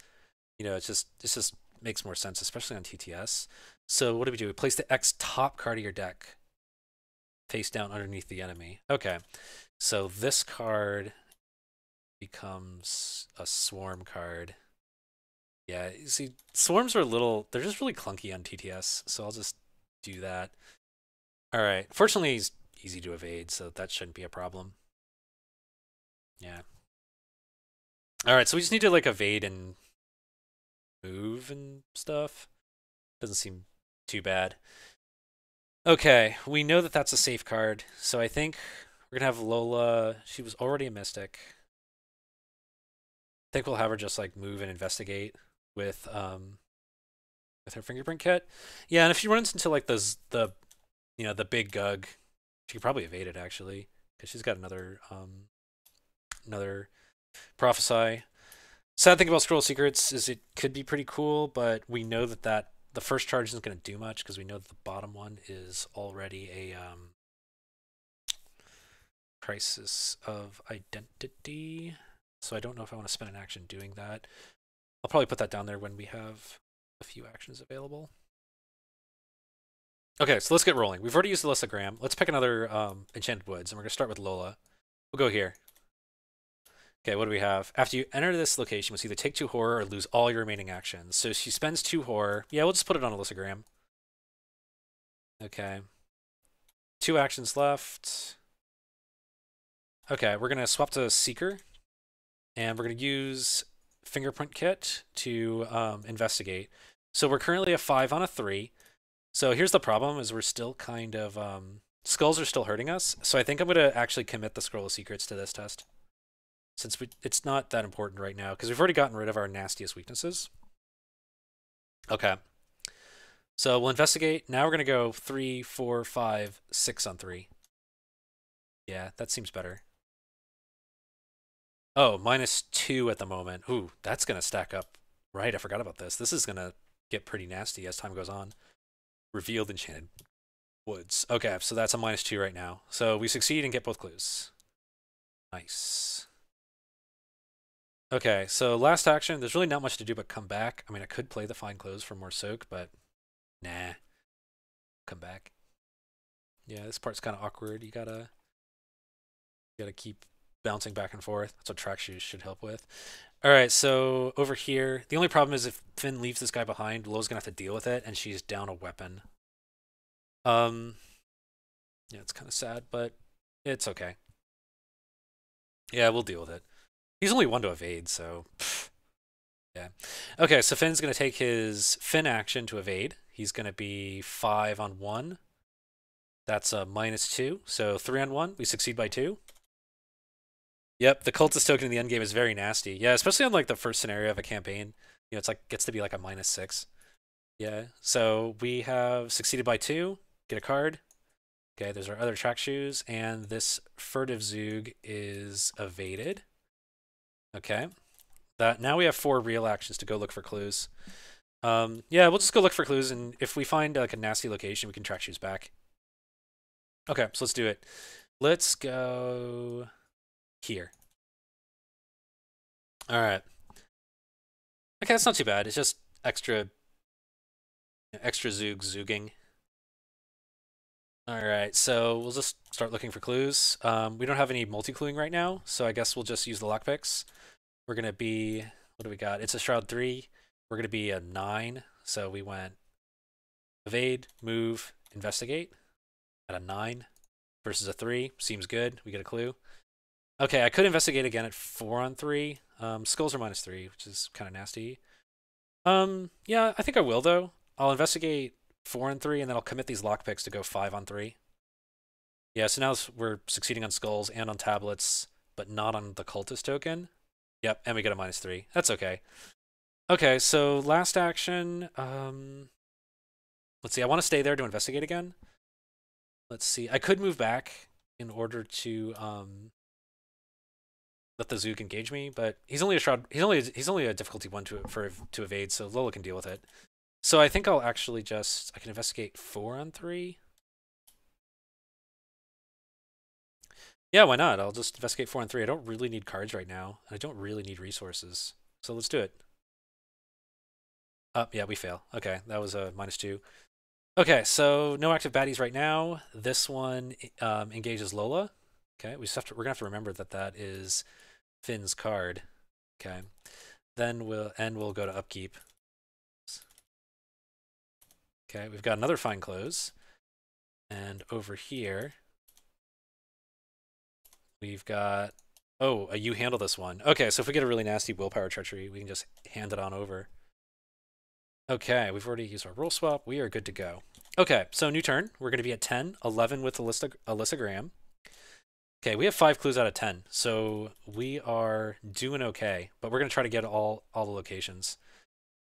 you know, it's just it just makes more sense, especially on TTS. So what do we do? We place the X top card of your deck face down underneath the enemy. Okay, so this card becomes a swarm card. Yeah, see, swarms are a little, they're just really clunky on TTS, so I'll just do that. All right, fortunately he's easy to evade, so that shouldn't be a problem. Yeah. All right, so we just need to like evade and move and stuff. Doesn't seem too bad. Okay, we know that that's a safe card, so I think We're gonna have Lola. She was already a mystic. I think we'll have her just like move and investigate with um with her fingerprint kit. Yeah, and if she runs into like the the you know the big gug, she could probably evade it actually because she's got another um another prophesy. Sad thing about scroll secrets is it could be pretty cool, but we know that that the first charge isn't going to do much because we know that the bottom one is already a um, crisis of identity. So I don't know if I want to spend an action doing that. I'll probably put that down there when we have a few actions available. Okay, so let's get rolling. We've already used the Alyssa Graham. Let's pick another um, Enchanted Woods, and we're going to start with Lola. We'll go here. Okay, what do we have? After you enter this location, must either take two horror or lose all your remaining actions. So she spends two horror. Yeah, we'll just put it on Alyssa Graham. Okay. Two actions left. Okay, we're going to swap to Seeker. And we're going to use Fingerprint Kit to um, investigate. So we're currently a 5 on a 3. So here's the problem is we're still kind of... Um, skulls are still hurting us. So I think I'm going to actually commit the Scroll of Secrets to this test since we, it's not that important right now because we've already gotten rid of our nastiest weaknesses. Okay. So we'll investigate. Now we're going to go three, four, five, six on three. Yeah, that seems better. Oh, minus two at the moment. Ooh, that's going to stack up. Right, I forgot about this. This is going to get pretty nasty as time goes on. Revealed Enchanted Woods. Okay, so that's a minus two right now. So we succeed and get both clues. Nice. Okay, so last action, there's really not much to do but come back. I mean, I could play the Fine Clothes for more soak, but nah. Come back. Yeah, this part's kind of awkward. You gotta, you gotta keep bouncing back and forth. That's what track shoes should help with. All right, so over here, the only problem is if Finn leaves this guy behind, Lo's gonna have to deal with it, and she's down a weapon. Um, yeah, it's kind of sad, but it's okay. Yeah, we'll deal with it. He's only one to evade, so yeah. Okay, so Finn's gonna take his Finn action to evade. He's gonna be five on one. That's a minus two, so three on one. We succeed by two. Yep, the cultist token in the end game is very nasty. Yeah, especially on like the first scenario of a campaign. You know, it's like gets to be like a minus six. Yeah, so we have succeeded by two. Get a card. Okay, there's our other track shoes, and this furtive Zoog is evaded. Okay. That now we have four real actions to go look for clues. Um, yeah, we'll just go look for clues, and if we find like a nasty location, we can track shoes back. Okay, so let's do it. Let's go here. All right. Okay, that's not too bad. It's just extra, extra zoog zooging. All right, so we'll just start looking for clues. Um, we don't have any multi-cluing right now, so I guess we'll just use the lockpicks. We're to be, what do we got? It's a Shroud 3. We're to be a 9. So we went evade, move, investigate at a 9 versus a 3. Seems good. We get a clue. Okay, I could investigate again at 4 on 3. Um, skulls are minus 3, which is kind of nasty. Um, yeah, I think I will, though. I'll investigate 4 on 3, and then I'll commit these lockpicks to go 5 on 3. Yeah, so now we're succeeding on skulls and on tablets, but not on the cultist token. Yep, and we get a minus three. That's okay. Okay, so last action. Um, let's see. I want to stay there to investigate again. Let's see. I could move back in order to um, let the Zoog engage me, but he's only a shroud. He's only he's only a difficulty one to for to evade, so Lola can deal with it. So I think I'll actually just I can investigate four on three. Yeah, why not? I'll just investigate four and three. I don't really need cards right now. I don't really need resources. So let's do it. Oh, yeah, we fail. Okay, that was a minus two. Okay, so no active baddies right now. This one um, engages Lola. Okay, we just have to, we're gonna have to remember that that is Finn's card. Okay, then we'll and we'll go to upkeep. Okay, we've got another fine clothes, and over here We've got, oh, a you handle this one. Okay, so if we get a really nasty willpower treachery, we can just hand it on over. Okay, we've already used our role swap. We are good to go. Okay, so new turn. We're going to be at 10, 11 with Alyssa, Alyssa Graham. Okay, we have five clues out of ten, so we are doing okay. But we're gonna try to get all all the locations.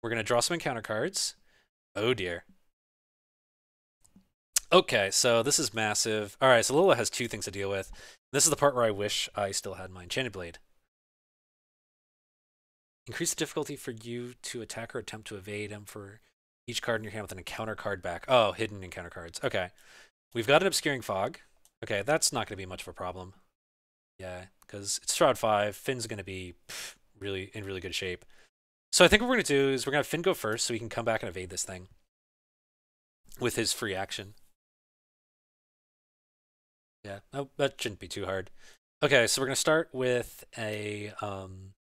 We're gonna draw some encounter cards. Oh dear. Okay, so this is massive. All right, so Lola has two things to deal with. This is the part where I wish I still had my enchanted blade. Increase the difficulty for you to attack or attempt to evade him for each card in your hand with an encounter card back. Oh, hidden encounter cards. Okay. We've got an obscuring fog. Okay, that's not going to be much of a problem. Yeah, because it's Shroud 5. Finn's going to be pff, really in really good shape. So I think what we're going to do is we're going to have Finn go first so he can come back and evade this thing with his free action. Yeah, no, that shouldn't be too hard. Okay, so we're going to start with a um,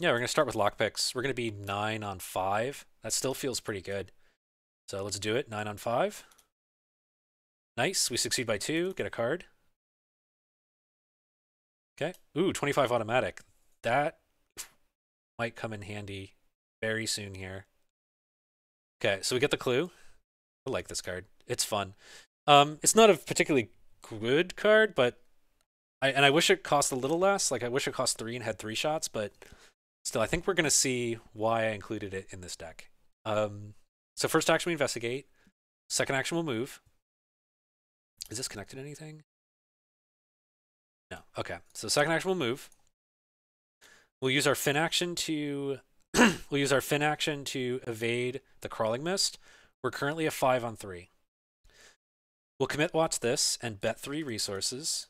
yeah, we're going to start with lockpicks. We're going to be 9 on 5. That still feels pretty good. So let's do it. 9 on 5. Nice. We succeed by 2. Get a card. Okay. Ooh, 25 automatic. That might come in handy very soon here. Okay, so we get the clue. I like this card. It's fun. Um, it's not a particularly good card, but I and I wish it cost a little less. Like I wish it cost three and had three shots, but Still, I think we're going to see why I included it in this deck. Um, so first action we investigate. Second action we'll move. Is this connected to anything? No. Okay. So second action we'll move. We'll use our Finn action to we'll use our Finn action to evade the crawling mist. We're currently a five on three. We'll commit watch this and bet three resources.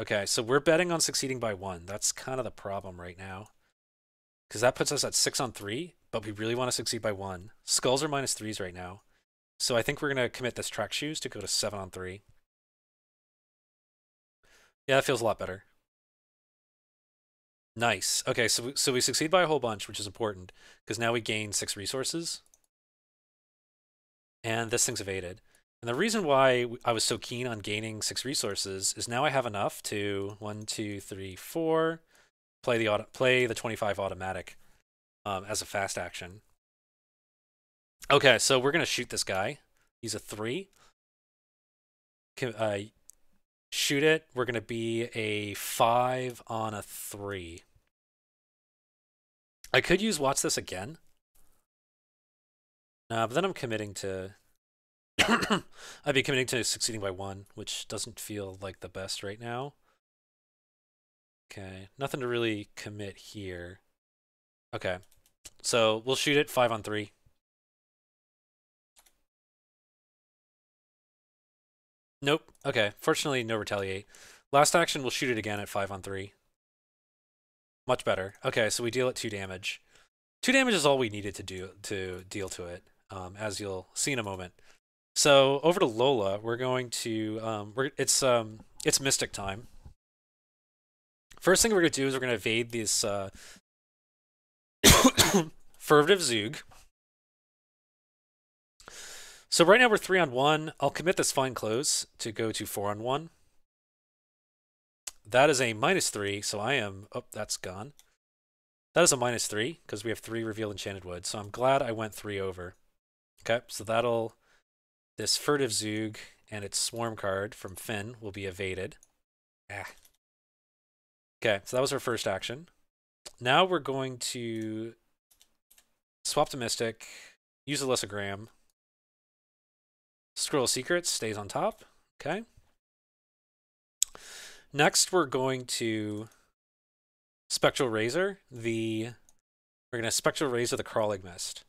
Okay, so we're betting on succeeding by one. That's kind of the problem right now because that puts us at six on three, but we really want to succeed by one. Skulls are minus threes right now. So I think we're going to commit this track shoes to go to seven on three. Yeah, that feels a lot better. Nice. Okay, so we, so we succeed by a whole bunch, which is important because now we gain six resources. And this thing's evaded. And the reason why I was so keen on gaining six resources is now I have enough to one, two, three, four, play the auto, play the 25 automatic um, as a fast action. Okay, so we're gonna shoot this guy. He's a three. Can, uh, shoot it. We're gonna be a five on a three. I could use watch this again. Uh, but then I'm committing to. I'd be committing to succeeding by one, which doesn't feel like the best right now. Okay, nothing to really commit here. Okay, so we'll shoot it five on three. Nope. Okay, fortunately, no retaliate. Last action, we'll shoot it again at five on three. Much better. Okay, so we deal it two damage. Two damage is all we needed to do to deal to it, um, as you'll see in a moment. So over to Lola, we're going to um, we're it's um it's Mystic time. First thing we're going to do is we're going to evade this uh, furtive Zoog. So right now we're three on one. I'll commit this fine clothes to go to four on one. That is a minus three, so I am. Oh, that's gone. That is a minus three because we have three revealed enchanted wood. So I'm glad I went three over. Okay, so that'll this furtive Zoog and its swarm card from Finn will be evaded. Ah, Okay, so that was our first action. Now we're going to swap to Mystic, use Alyssa Graham. Scroll Secrets stays on top. Okay. Next, we're going to Spectral Razor. The we're going to Spectral Razor the Crawling Mist.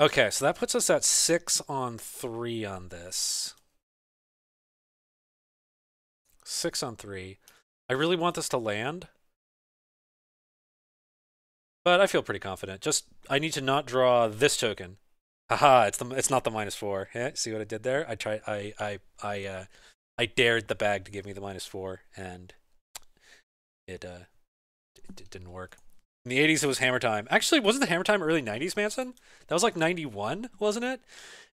Okay, so that puts us at six on three on this. Six on three. I really want this to land. But I feel pretty confident. Just I need to not draw this token. Haha, it's the it's not the minus four. Yeah, see what I did there? I tried I I I uh I dared the bag to give me the minus four and it uh it, it didn't work. In the 80s it was Hammer Time. Actually, wasn't the Hammer Time early 90s, Manson? That was like 91, wasn't it?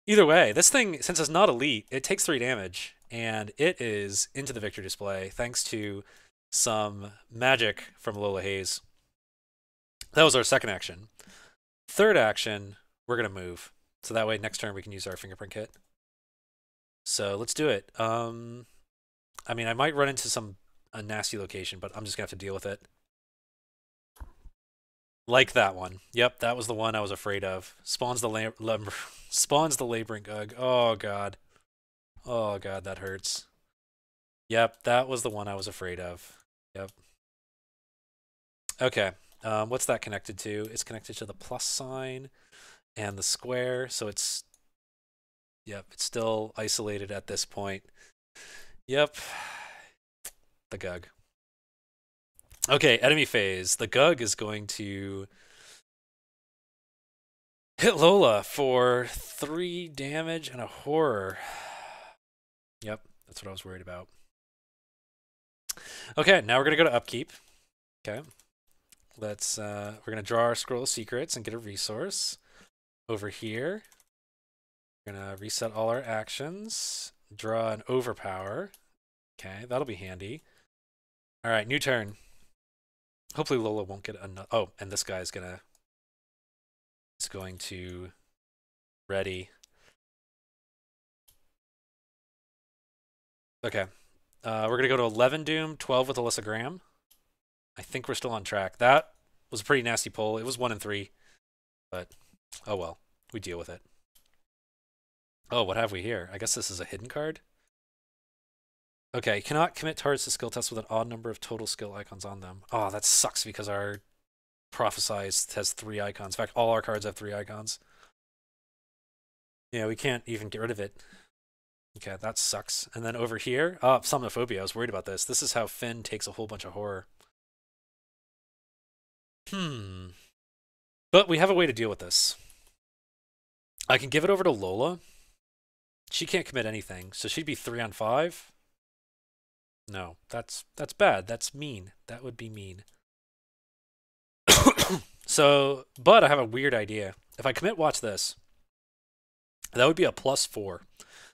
Either way, this thing since it's not elite, it takes 3 damage and it is into the victory display thanks to some magic from Lola Hayes. That was our second action. Third action, we're going to move. So that way next turn we can use our fingerprint kit. So let's do it. Um, I mean, I might run into some a nasty location, but I'm just gonna have to deal with it. Like that one. Yep, that was the one I was afraid of. Spawns the lam- spawns the laboring gug. Oh god. Oh god, that hurts. Yep, that was the one I was afraid of. Yep. Okay. Um, what's that connected to? It's connected to the plus sign and the square, so it's Yep, it's still isolated at this point. Yep. The Gug. Okay, enemy phase. The Gug is going to hit Lola for three damage and a horror. Yep, that's what I was worried about. Okay, now we're gonna go to upkeep. Okay. Let's uh we're gonna draw our scroll of secrets and get a resource. Over here. We're gonna reset all our actions. Draw an overpower. Okay, that'll be handy. Alright, new turn. Hopefully Lola won't get another oh, and this guy's gonna is going to ready. Okay. Uh, we're to go to 11 Doom, 12 with Alyssa Graham. I think we're still on track. That was a pretty nasty pull. It was 1 and 3. But, oh well. We deal with it. Oh, what have we here? I guess this is a hidden card. Okay, cannot commit targets to skill tests with an odd number of total skill icons on them. Oh, that sucks because our prophesized has three icons. In fact, all our cards have three icons. Yeah, we can't even get rid of it. Okay, that sucks. And then over here, oh, Somnophobia. I was worried about this. This is how Finn takes a whole bunch of horror. Hmm. But we have a way to deal with this. I can give it over to Lola. She can't commit anything, so she'd be three on five. No, that's that's bad. That's mean. That would be mean. so, but I have a weird idea. If I commit watch this, that would be a plus four.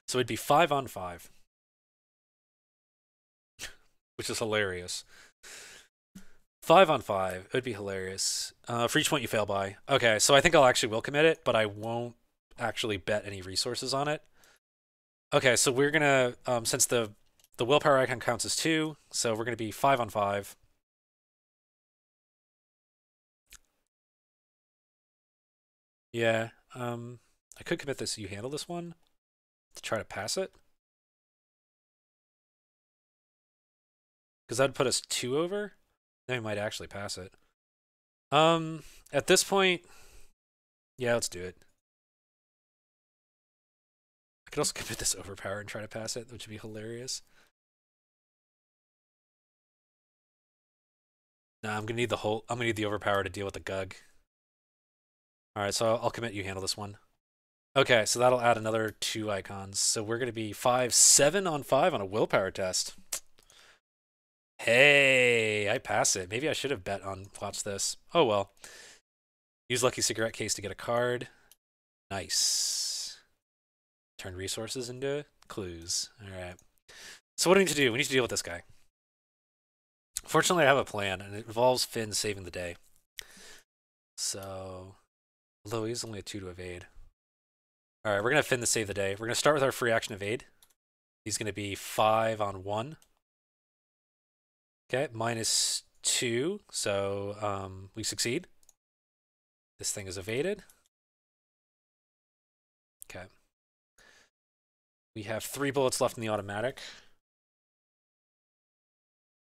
So it'd be five on five. Which is hilarious. Five on five. It would be hilarious. Uh, for each point you fail by. Okay, so I think I'll actually will commit it, but I won't actually bet any resources on it. Okay, so we're gonna um, since the the willpower icon counts as two, so we're gonna be five on five. Yeah, um, I could commit this. You handle this one to try to pass it, because that'd put us two over. Then we might actually pass it. Um, at this point, yeah, let's do it. I could also commit this overpower and try to pass it, which would be hilarious. Nah, I'm gonna need the whole. I'm gonna need the overpower to deal with the Gug. All right, so I'll commit you handle this one. Okay, so that'll add another two icons. So we're gonna be five, seven on five on a willpower test. Hey, I pass it. Maybe I should have bet on watch this. Oh well. Use lucky cigarette case to get a card. Nice. Turn resources into clues. All right. So what do we need to do? We need to deal with this guy. Fortunately, I have a plan, and it involves Finn saving the day. So, although he's only a 2 to evade. All right, we're going to Finn to save the day. We're going to start with our free action evade. He's going to be 5 on 1. Okay, minus 2, so um, we succeed. This thing is evaded. Okay. We have three bullets left in the automatic.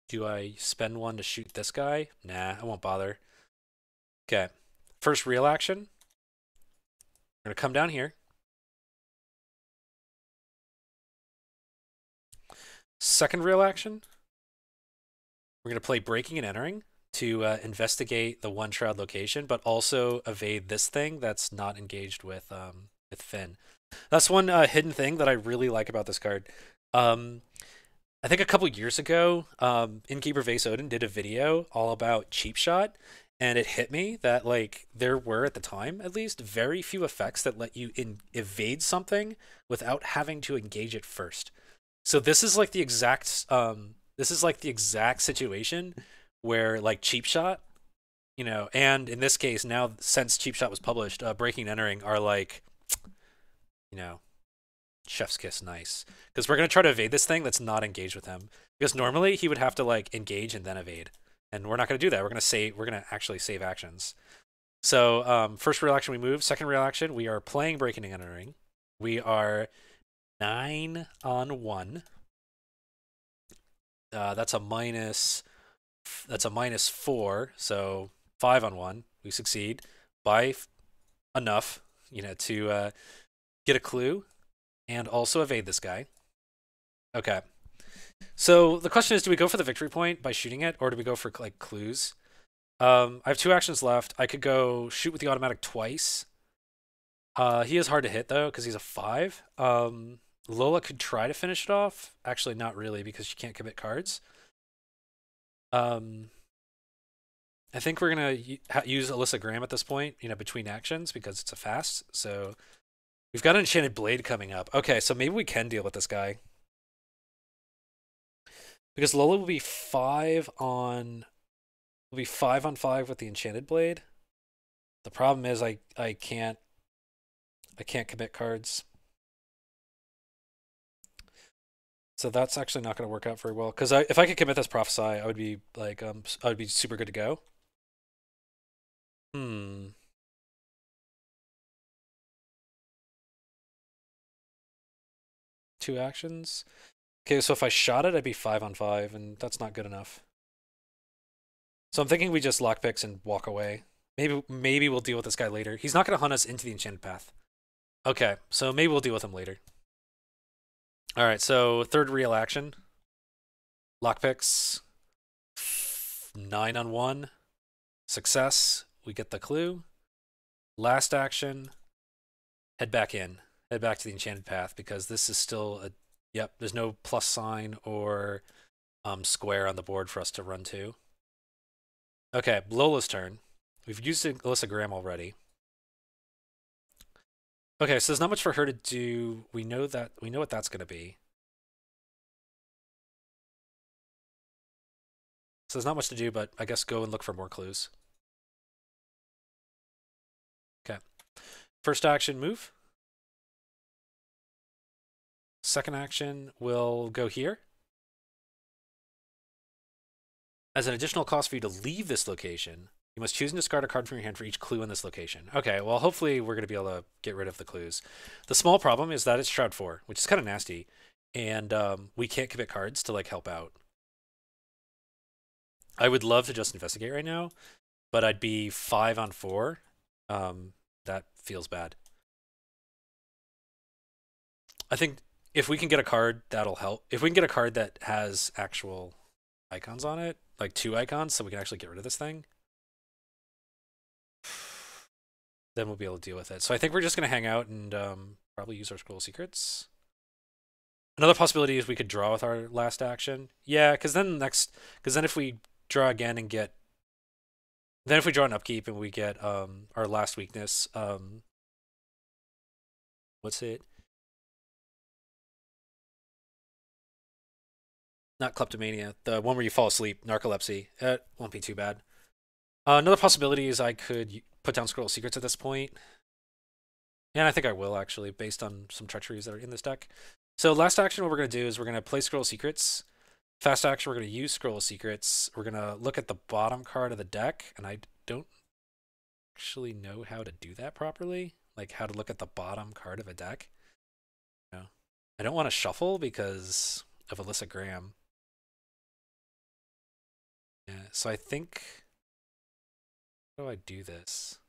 Do I spend one to shoot this guy? Nah, I won't bother. Okay. First real action. We're going to come down here. Second real action. We're going to play breaking and entering to uh, investigate the one shroud location, but also evade this thing that's not engaged with um, with Finn. That's one uh, hidden thing that I really like about this card. Um, I think a couple years ago, um, Innkeeper Vase Odin did a video all about Cheap Shot, and it hit me that like there were at the time, at least, very few effects that let you in- evade something without having to engage it first. So this is like the exact um, this is like the exact situation where like Cheap Shot, you know, and in this case now since Cheap Shot was published, uh, Breaking and Entering are like, you know, chef's kiss nice. Because we're gonna try to evade this thing that's not engaged with him. Because normally he would have to like engage and then evade. And we're not gonna do that. We're gonna save we're gonna actually save actions. So um, first real action we move. Second real action we are playing breaking and entering. We are nine on one uh, that's a minus that's a minus four so five on one we succeed by enough you know to uh, get a clue and also evade this guy. Okay. So the question is, do we go for the victory point by shooting it, or do we go for like clues? Um, I have two actions left. I could go shoot with the automatic twice. Uh, he is hard to hit though because he's a five. Um, Lola could try to finish it off. Actually, not really because she can't commit cards. Um, I think we're gonna use Alyssa Graham at this point. You know, between actions because it's a fast. So We've got an Enchanted Blade coming up. Okay, so maybe we can deal with this guy. Because Lola will be five on will be five on five with the Enchanted Blade. The problem is I I can't I can't commit cards. So that's actually not going to work out very well. Because if I could commit this prophesy, I would be like um I would be super good to go. Hmm. two actions. Okay, so if I shot it, I'd be five on five, and that's not good enough. So I'm thinking we just lockpicks and walk away. Maybe maybe we'll deal with this guy later. He's not going to hunt us into the enchanted path. Okay, so maybe we'll deal with him later. All right, so third real action. Lockpicks. Nine on one. Success. We get the clue. Last action. Head back in head back to the enchanted path because this is still a yep there's no plus sign or um, square on the board for us to run to okay lola's turn we've used alyssa graham already okay so there's not much for her to do. We know that we know what that's going to be. So there's not much to do but i guess go and look for more clues. Okay. First action move. Second action will go here. As an additional cost for you to leave this location, you must choose and discard a card from your hand for each clue in this location. Okay, well, hopefully we're going to be able to get rid of the clues. The small problem is that it's Shroud 4, which is kind of nasty, and um, we can't commit cards to, like, help out. I would love to just investigate right now, but I'd be 5 on 4. Um, that feels bad. I think if we can get a card that'll help if we can get a card that has actual icons on it like two icons so we can actually get rid of this thing then we'll be able to deal with it so i think we're just going to hang out and um, probably use our scroll secrets another possibility is we could draw with our last action yeah because then next because then if we draw again and get then if we draw an upkeep and we get um, our last weakness um, what's it not kleptomania, the one where you fall asleep, narcolepsy. That won't be too bad. Uh, another possibility is I could put down Scroll Secrets at this point. And I think I will actually, based on some treacheries that are in this deck. So last action, what we're going to do is we're going to play Scroll Secrets. Fast action, we're going to use Scroll Secrets. We're going to look at the bottom card of the deck, and I don't actually know how to do that properly. Like how to look at the bottom card of a deck. You know, I don't want to shuffle because of Alyssa Graham. Yeah, so I think. How do I do this?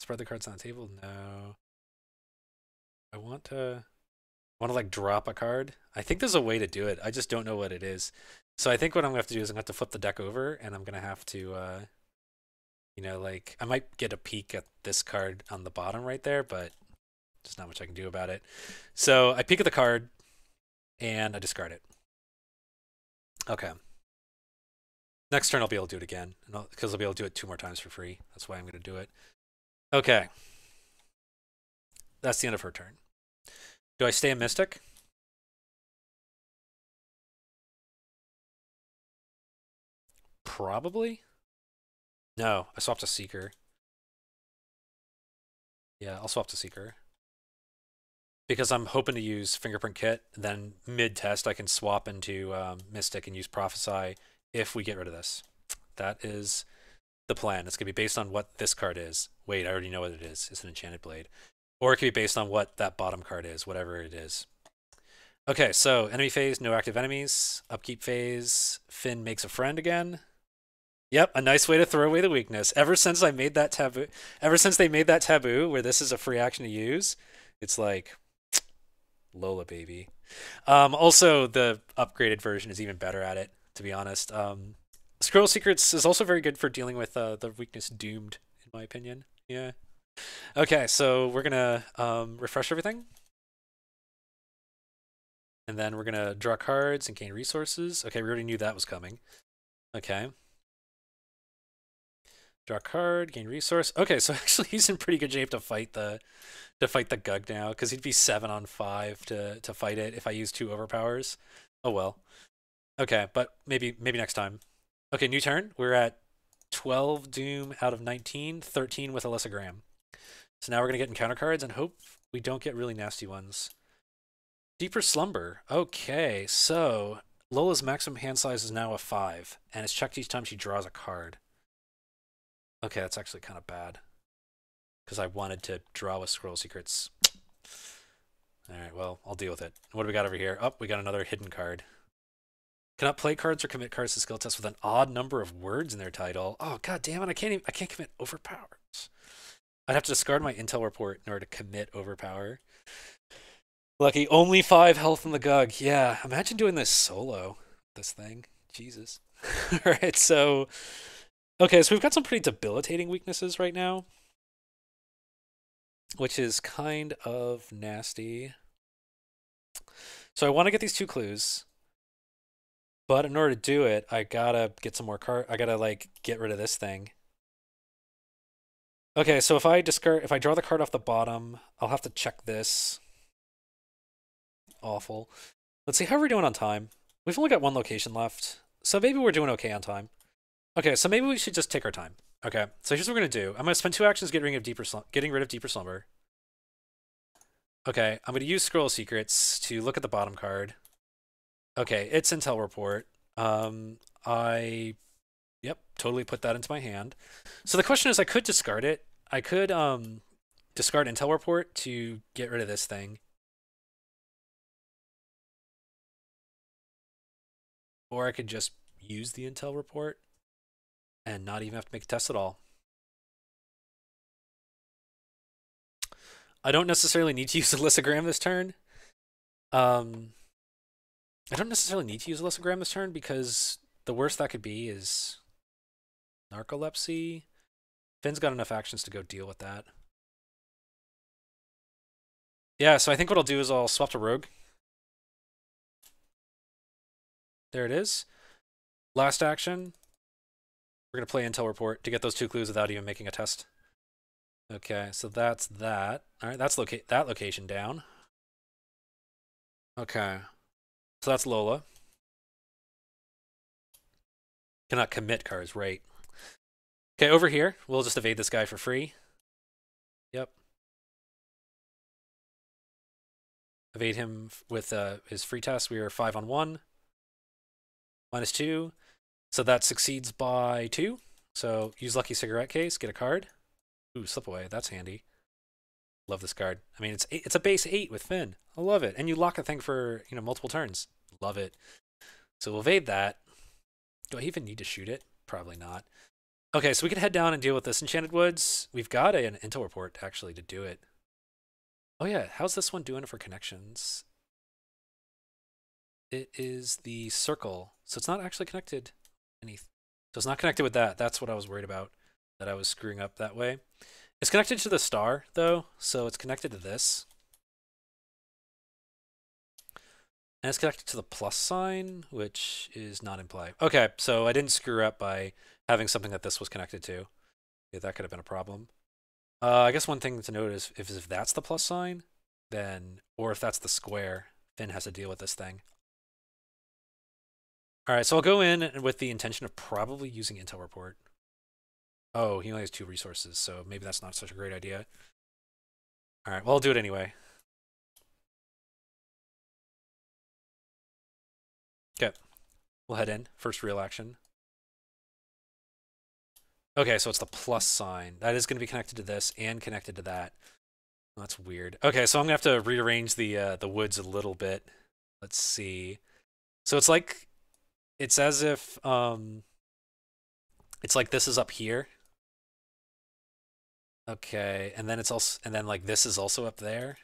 Spread the cards on the table? No. I want to. Want to like drop a card. I think there's a way to do it. I just don't know what it is. So I think what I'm gonna have to do is I'm gonna have to flip the deck over, and I'm gonna have to, uh, you know, like I might get a peek at this card on the bottom right there, but there's not much I can do about it. So I peek at the card, and I discard it. Okay. Next turn I'll be able to do it again, because I'll, be able to do it two more times for free. That's why I'm going to do it. Okay. That's the end of her turn. Do I stay a Mystic? Probably. No, I swapped a Seeker. Yeah, I'll swap to Seeker. because I'm hoping to use Fingerprint Kit. Then mid test, I can swap into um, Mystic and use Prophesy if we get rid of this. That is the plan. It's going to be based on what this card is. Wait, I already know what it is. It's an Enchanted Blade. Or it could be based on what that bottom card is, whatever it is. Okay, so enemy phase, no active enemies. Upkeep phase, Finn makes a friend again. Yep, a nice way to throw away the weakness. Ever since I made that taboo, ever since they made that taboo where this is a free action to use, it's like Lola baby. Um, also, the upgraded version is even better at it. To be honest, um, Scroll Secrets is also very good for dealing with uh, the weakness Doomed, in my opinion. Yeah. Okay, so we're gonna um, refresh everything. And then we're gonna draw cards and gain resources. Okay, we already knew that was coming. Okay. Draw card, gain resource. Okay, so actually he's in pretty good shape to fight the to fight the Gug now, because he'd be seven on five to to fight it if I use two overpowers. Oh well. Okay, but maybe maybe next time. Okay, new turn. We're at 12 Doom out of 19, 13 with Alyssa Graham. So now we're gonna get encounter cards and hope we don't get really nasty ones. Deeper Slumber. Okay, so Lola's maximum hand size is now a 5, and it's checked each time she draws a card. Okay, that's actually kind of bad. Because I wanted to draw with Scroll Secrets. Alright, well, I'll deal with it. What do we got over here? Oh, we got another hidden card. Cannot play cards or commit cards to skill tests with an odd number of words in their title. Oh god damn it, I can't even I can't commit overpowers. I'd have to discard my intel report in order to commit overpower. Lucky, only five health in the Gug. Yeah, imagine doing this solo. This thing. Jesus. Alright, so Okay, so we've got some pretty debilitating weaknesses right now. Which is kind of nasty. So I want to get these two clues. But in order to do it, I gotta get some more card. I gotta like get rid of this thing. Okay, so if I discard, if I draw the card off the bottom, I'll have to check this. Awful. Let's see how we're doing on time. We've only got one location left, so maybe we're doing okay on time. Okay, so maybe we should just take our time. Okay, so here's what we're gonna do. I'm gonna spend two actions getting rid of deeper, getting rid of deeper slumber. Okay, I'm gonna use scroll secrets to look at the bottom card. Okay, it's intel report. Um, I, yep, totally put that into my hand. So the question is, I could discard it. I could um discard intel report to get rid of this thing. Or I could just use the intel report and not even have to make a test at all. I don't necessarily need to use Alyssa Graham this turn. Um, I don't necessarily need to use Alyssa Graham this turn because the worst that could be is narcolepsy. Finn's got enough actions to go deal with that. Yeah, so I think what I'll do is I'll swap to Rogue. There it is. Last action, we're going to play Intel Report to get those two clues without even making a test. Okay, so that's that. All right, that's locate that location down. Okay. So that's Lola. Cannot commit cards, right. Okay, over here, we'll just evade this guy for free. Yep. Evade him with uh, his free test. We are 5 on 1. Minus 2. So that succeeds by two. So use Lucky Cigarette Case, get a card. Ooh, slip away. That's handy. Love this card. I mean, it's it's a base eight with Finn. I love it. And you lock a thing for you know multiple turns. Love it. So we'll evade that. Do I even need to shoot it? Probably not. Okay, so we can head down and deal with this Enchanted Woods. We've got an intel report actually to do it. Oh yeah, how's this one doing for connections? It is the circle, so it's not actually connected any. So it's not connected with that. That's what I was worried about, that I was screwing up that way. It's connected to the star, though, so it's connected to this. And it's connected to the plus sign, which is not in play. Okay, so I didn't screw up by having something that this was connected to. Yeah, that could have been a problem. Uh, I guess one thing to note is if, if that's the plus sign, then, or if that's the square, Finn has to deal with this thing. All right, so I'll go in with the intention of probably using Intel Report. Oh, he only has two resources, so maybe that's not such a great idea. All right, well, I'll do it anyway. Okay. We'll head in. First real action. Okay, so it's the plus sign. That is going to be connected to this and connected to that. That's weird. Okay, so I'm going to have to rearrange the uh, the woods a little bit. Let's see. So it's like it's as if um it's like this is up here. Okay, and then it's also and then like this is also up there.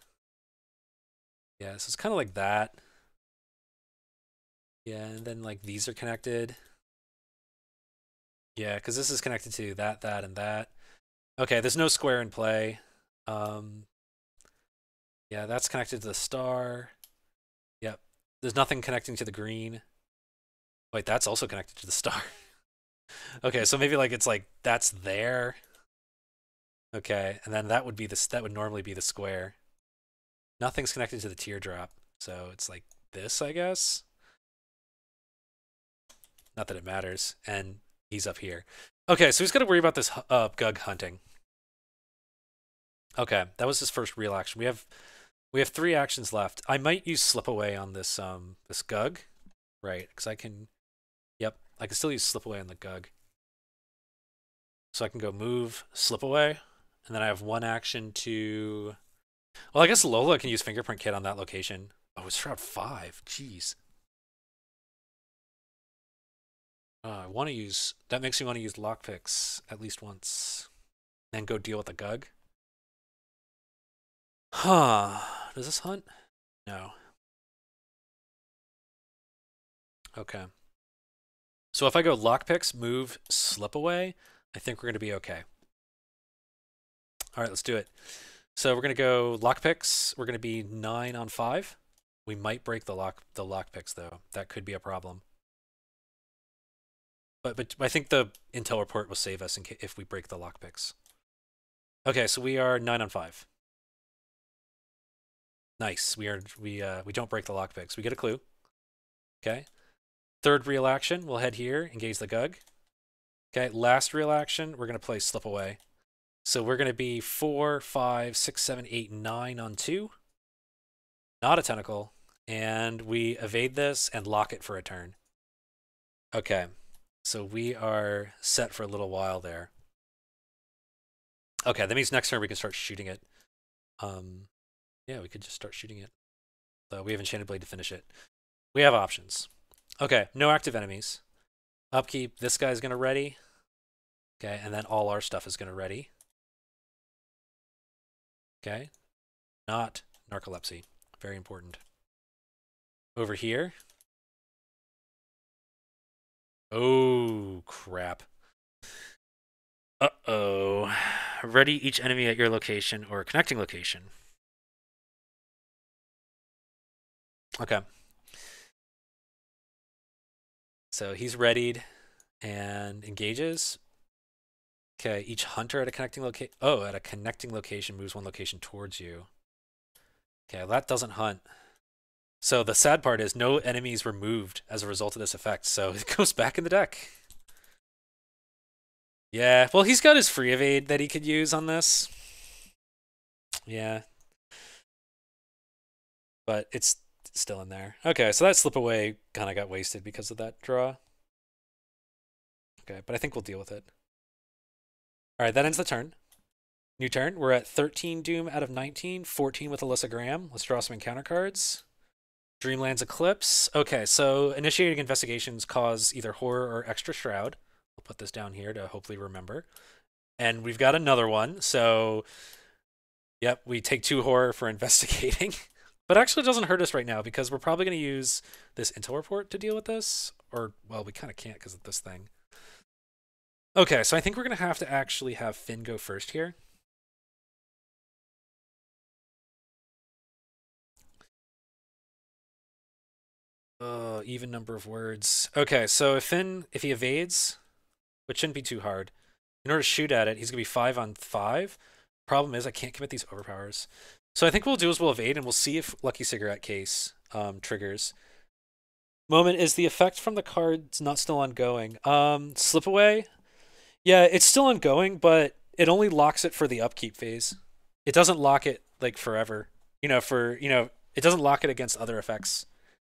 Yeah, so it's kind of like that. Yeah, and then like these are connected. Yeah, because this is connected to that, that, and that. Okay, there's no square in play. Um, yeah, that's connected to the star. Yep. There's nothing connecting to the green. Wait, that's also connected to the star. okay, so maybe like it's like that's there. Okay, and then that would be this that would normally be the square. Nothing's connected to the teardrop, so it's like this, I guess. Not that it matters. And he's up here. Okay, so he's got to worry about this uh, Gug hunting. Okay, that was his first real action. We have we have three actions left. I might use slip away on this um this Gug, right? Because I can, yep, I can still use slip away on the Gug. So I can go move, slip away, and then I have one action to. Well, I guess Lola can use fingerprint kit on that location. Oh, it's Shroud five. Jeez. Uh, I want to use, that makes me want to use lockpicks at least once. And go deal with the Gug. Huh. Does this hunt? No. Okay. So if I go lockpicks, move, slip away, I think we're going to be okay. All right, let's do it. So we're going to go lockpicks. We're going to be 9 on 5. We might break the lock the lockpicks though. That could be a problem. But but I think the intel report will save us in case, if we break the lockpicks. Okay, so we are nine on five. Nice. We are we uh we don't break the lockpicks. We get a clue. Okay. Third real action, we'll head here, engage the Gug. Okay, last real action, we're gonna play slip away. So we're gonna be four, five, six, seven, eight, nine on two. Not a tentacle. And we evade this and lock it for a turn. Okay. So we are set for a little while there. Okay, that means next turn we can start shooting it. Um, yeah, we could just start shooting it. So we have Enchanted Blade to finish it. We have options. Okay, no active enemies. Upkeep, this guy's going to ready. Okay, and then all our stuff is going to ready. Okay, not narcolepsy. Very important. Over here, Oh, crap. Uh-oh. Ready each enemy at your location or connecting location. Okay. So he's readied and engages. Okay, each hunter at a connecting location. Oh, at a connecting location moves one location towards you. Okay, that doesn't hunt. So the sad part is no enemies were moved as a result of this effect, so it goes back in the deck. Yeah, well, he's got his free evade that he could use on this. Yeah. But it's still in there. Okay, so that slip away kind of got wasted because of that draw. Okay, but I think we'll deal with it. All right, that ends the turn. New turn. We're at 13 Doom out of 19, 14 with Alyssa Graham. Let's draw some encounter cards. Dreamlands Eclipse. Okay, so initiating investigations cause either horror or extra shroud. I'll put this down here to hopefully remember. And we've got another one. So, yep, we take two horror for investigating. but actually, it doesn't hurt us right now because we're probably going to use this intel report to deal with this. Or, well, we kind of can't because of this thing. Okay, so I think we're going to have to actually have Finn go first here. Uh, even number of words. Okay, so if Finn, if he evades, which shouldn't be too hard, in order to shoot at it, he's gonna be five on five. Problem is, I can't commit these overpowers. So I think what we'll do is we'll evade, and we'll see if Lucky Cigarette Case um, triggers. Moment is the effect from the cards not still ongoing. Um, slip away. Yeah, it's still ongoing, but it only locks it for the upkeep phase. It doesn't lock it like forever. You know, for you know, it doesn't lock it against other effects.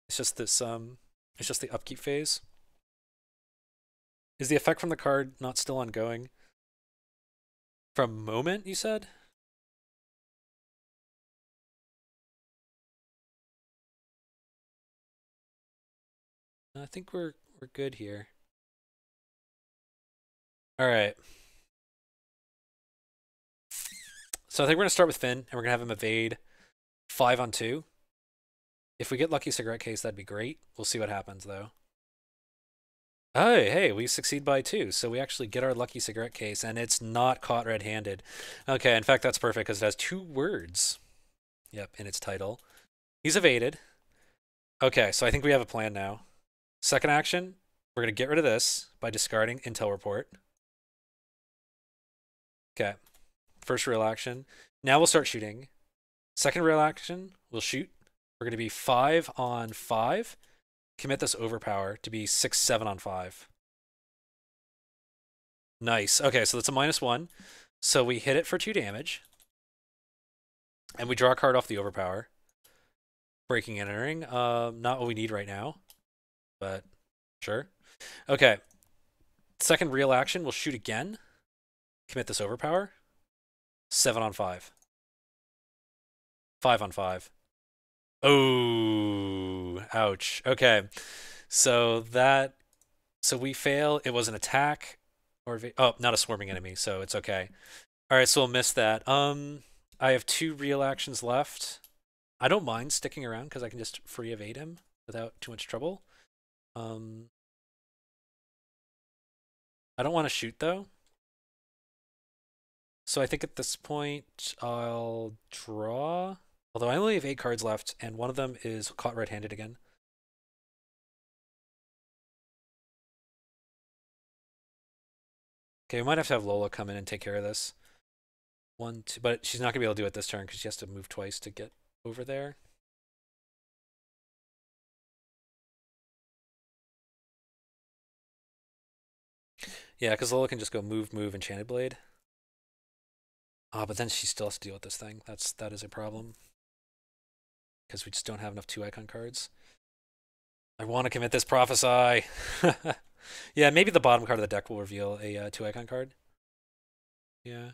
It's just this um It's just the upkeep phase. Is the effect from the card not still ongoing? From moment, you said? I think we're we're good here. All right. So I think we're gonna start with Finn, and we're gonna have him evade five on two. If we get lucky cigarette case, that'd be great. We'll see what happens though. Hey, hey, we succeed by two, so we actually get our lucky cigarette case, and it's not caught red-handed. Okay, in fact, that's perfect because it has two words. Yep, in its title. He's evaded. Okay, so I think we have a plan now. Second action, we're going to get rid of this by discarding Intel Report. Okay, first real action. Now we'll start shooting. Second real action, we'll shoot. We're going to be five on five commit this overpower to be 6 7 on 5. Nice. Okay, so that's a minus 1. So we hit it for 2 damage. And we draw a card off the overpower. Breaking and entering. Um, not what we need right now. But sure. Okay. Second real action, we'll shoot again. Commit this overpower. 7 on 5. 5 on 5. Oh, ouch. Okay. So that so we fail. It was an attack or oh, not a swarming enemy, so it's okay. All right, so we'll miss that. Um I have two real actions left. I don't mind sticking around because I can just free evade him without too much trouble. Um I don't want to shoot though. So I think at this point I'll draw. Although I only have eight cards left, and one of them is caught red-handed again. Okay, we might have to have Lola come in and take care of this. One, two, but she's not gonna be able to do it this turn because she has to move twice to get over there. Yeah, because Lola can just go move, move, Enchanted Blade. Ah, oh, but then she still has to deal with this thing. That's that is a problem because we just don't have enough two icon cards. I want to commit this prophesy. yeah, maybe the bottom card of the deck will reveal a uh, two icon card. Yeah.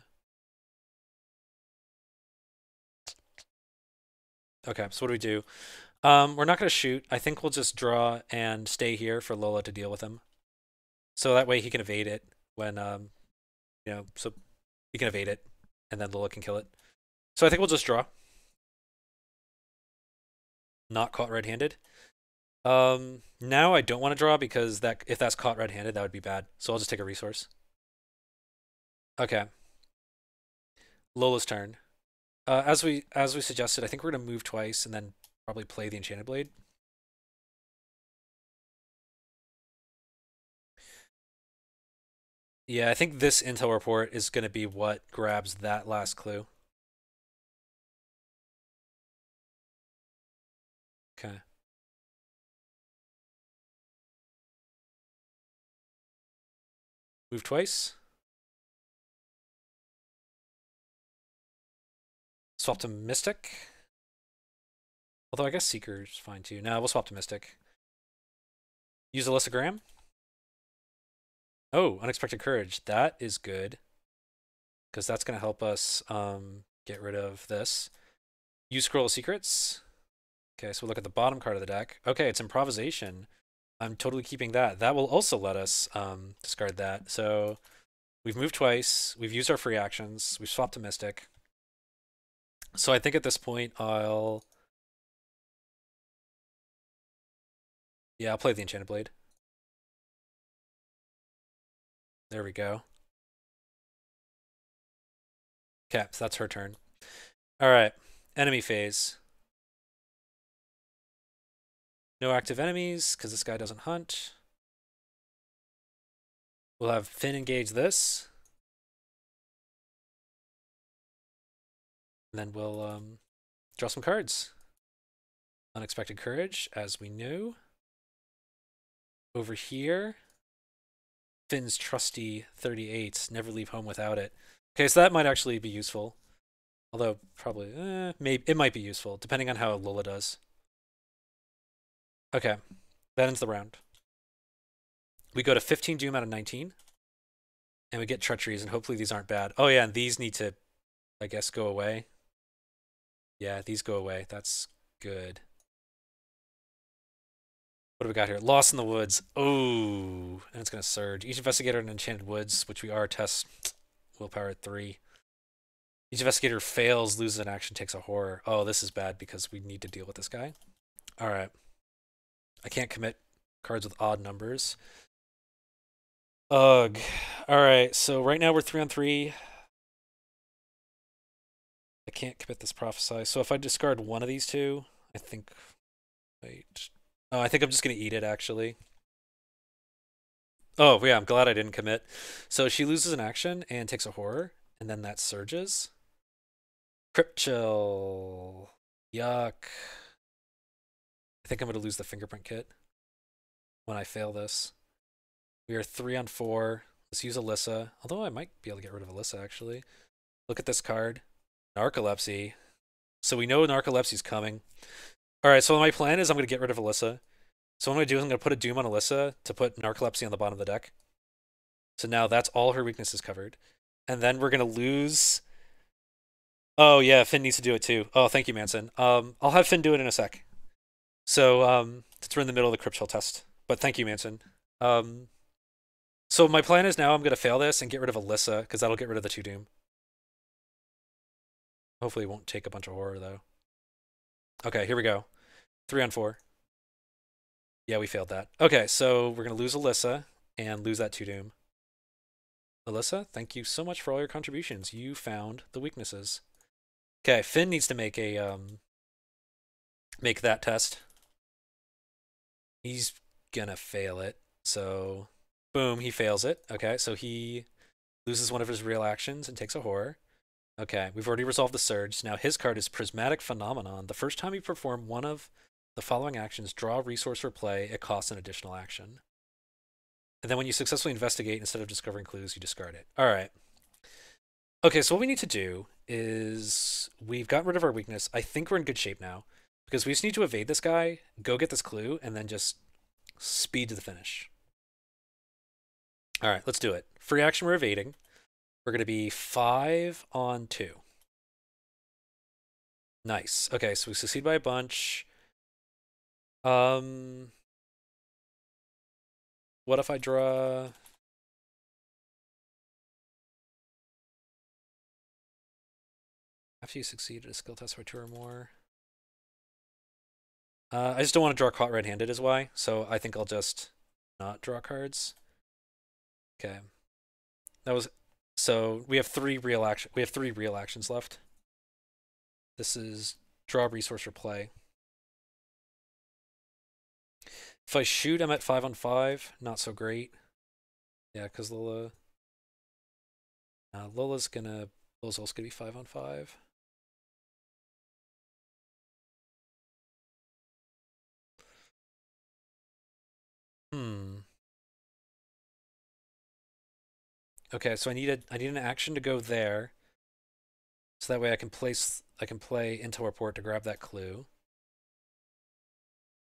Okay, so what do we do? Um, we're not going to shoot. I think we'll just draw and stay here for Lola to deal with him. So that way he can evade it when, um, you know, so he can evade it and then Lola can kill it. So I think we'll just draw not caught red-handed. Um, now I don't want to draw because that if that's caught red-handed, that would be bad. So I'll just take a resource. Okay. Lola's turn. Uh, as we as we suggested, I think we're gonna move twice and then probably play the Enchanted Blade. Yeah, I think this intel report is gonna be what grabs that last clue. Move twice. Swap to Mystic. Although I guess Seeker's fine too. Now we'll swap to Mystic. Use Alyssa Graham. Oh, Unexpected Courage. That is good. Because that's going to help us um, get rid of this. Use Scroll of Secrets. Okay, so we'll look at the bottom card of the deck. Okay, it's improvisation. I'm totally keeping that. That will also let us um, discard that. So we've moved twice. We've used our free actions. We've swapped to Mystic. So I think at this point I'll... Yeah, I'll play the Enchanted Blade. There we go. Okay, so that's her turn. All right, enemy phase. No active enemies, because this guy doesn't hunt. We'll have Finn engage this. And then we'll um, draw some cards. Unexpected Courage, as we knew. Over here, Finn's trusty 38, never leave home without it. Okay, so that might actually be useful. Although, probably, eh, maybe, it might be useful, depending on how Lola does. Okay. That ends the round. We go to 15 doom out of 19. And we get treacheries, and hopefully these aren't bad. Oh, yeah, and these need to, I guess, go away. Yeah, these go away. That's good. What do we got here? Lost in the Woods. Oh, and it's going to surge. Each investigator in Enchanted Woods, which we are, test willpower at 3. Each investigator fails, loses an action, takes a horror. Oh, this is bad because we need to deal with this guy. All right. I can't commit cards with odd numbers. Ugh. All right. So right now we're three on three. I can't commit this prophesy. So if I discard one of these two, I think. Wait. Oh, I think I'm just gonna eat it actually. Oh yeah, I'm glad I didn't commit. So she loses an action and takes a horror, and then that surges. Crypt chill. Yuck. I think I'm gonna lose the fingerprint kit when I fail this. We are three on four. Let's use Alyssa. Although I might be able to get rid of Alyssa, actually. Look at this card. Narcolepsy. So we know Narcolepsy's coming. Alright, so my plan is I'm going to get rid of Alyssa. So what I'm going to do is I'm going to put a Doom on Alyssa to put Narcolepsy on the bottom of the deck. So now that's all her weaknesses covered. And then we're going to lose... Oh, yeah, Finn needs to do it too. Oh, thank you, Manson. Um, I'll have Finn do it in a sec. So, um, we're in the middle of the Crypt chill test. But thank you, Manson. Um, so my plan is now I'm going to fail this and get rid of Alyssa, because that'll get rid of the two Doom. Hopefully it won't take a bunch of horror, though. Okay, here we go. Three on four. Yeah, we failed that. Okay, so we're going to lose Alyssa and lose that two Doom. Alyssa, thank you so much for all your contributions. You found the weaknesses. Okay, Finn needs to make a um make that test. He's gonna fail it. So Boom, he fails it. Okay, so he loses one of his real actions and takes a horror. Okay, we've already resolved the surge. Now his card is Prismatic Phenomenon. The first time you perform one of the following actions, draw a resource for play, it costs an additional action. And then when you successfully investigate, instead of discovering clues, you discard it. All right. Okay, so what we need to do is we've gotten rid of our weakness. I think we're in good shape now because we just need to evade this guy, go get this clue, and then just speed to the finish. All right, let's do it. Free action, we're evading. We're going to be five on two. Nice. Okay, so we succeed by a bunch. Um, what if I draw? After you succeed at a skill test for two or more. Uh, I just don't want to draw caught red-handed is why, so I think I'll just not draw cards. Okay. That was so we have three real action we have three real actions left. This is draw resource or play. If I shoot, I'm at five on five. Not so great. Yeah, because Lola. Uh, Lola's gonna. Lola's also gonna be five on five. Hmm. Okay, so I need a I need an action to go there. So that way I can place I can play Intel report to grab that clue.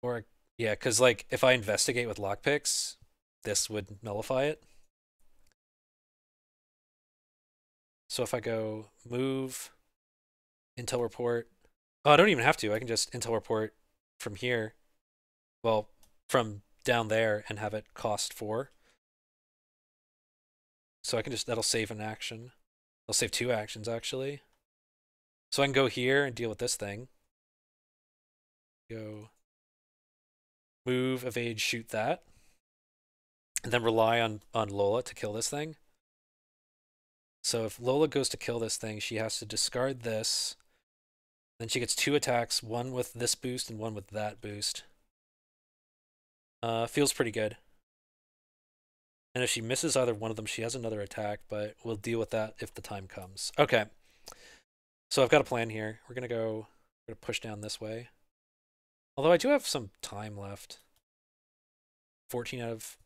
Or yeah, because like if I investigate with lockpicks, this would nullify it. So if I go move intel report, oh, I don't even have to. I can just intel report from here. Well, from down there and have it cost four. So I can just, that'll save an action. I'll save two actions actually. So I can go here and deal with this thing. Go move, evade, shoot that. And then rely on, on Lola to kill this thing. So if Lola goes to kill this thing, she has to discard this. Then she gets two attacks, one with this boost and one with that boost. Uh, feels pretty good. And if she misses either one of them, she has another attack, but we'll deal with that if the time comes. Okay. So I've got a plan here. We're going to go, we're going to push down this way. Although I do have some time left. 14 out of...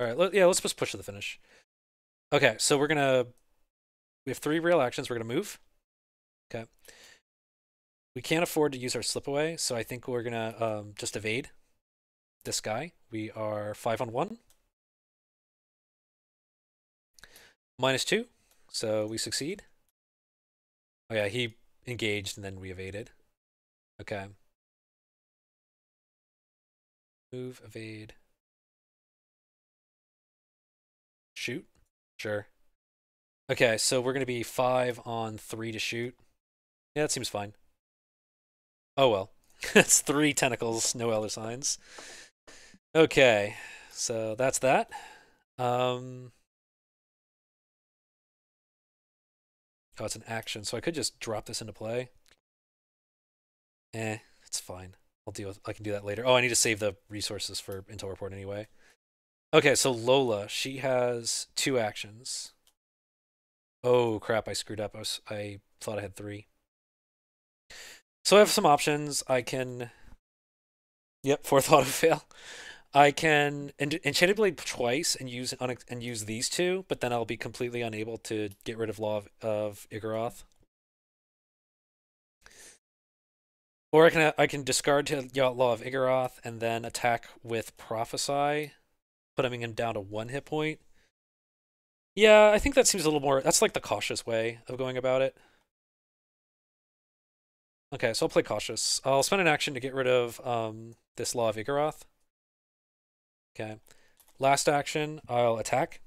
Alright, let, yeah, let's just push to the finish. Okay, so we're going to... We have three real actions. We're going to move. Okay. We can't afford to use our slip away, so I think we're gonna um, just evade this guy. We are five on one. Minus two, so we succeed. Oh yeah, he engaged and then we evaded. Okay. Move, evade. Shoot? Sure. Okay, so we're going to be five on three to shoot. Yeah, that seems fine. Oh well. that's three tentacles, no other signs. Okay, so that's that. Um, oh, it's an action, so I could just drop this into play. Eh, it's fine. I'll deal with. I can do that later. Oh, I need to save the resources for Intel report anyway. Okay, so Lola, she has two actions. Oh crap! I screwed up. I was. I thought I had three. So I have some options. I can. Yep, fourth auto fail. I can en- enchanted blade twice and use and use these two, but then I'll be completely unable to get rid of Law of, of Ygiroth. Or I can I can discard to Law of Ygiroth and then attack with Prophesy, putting him down to one hit point. Yeah, I think that seems a little more. That's like the cautious way of going about it. Okay, so I'll play cautious. I'll spend an action to get rid of um, this Law of Ygiroth. Okay. Last action, I'll attack.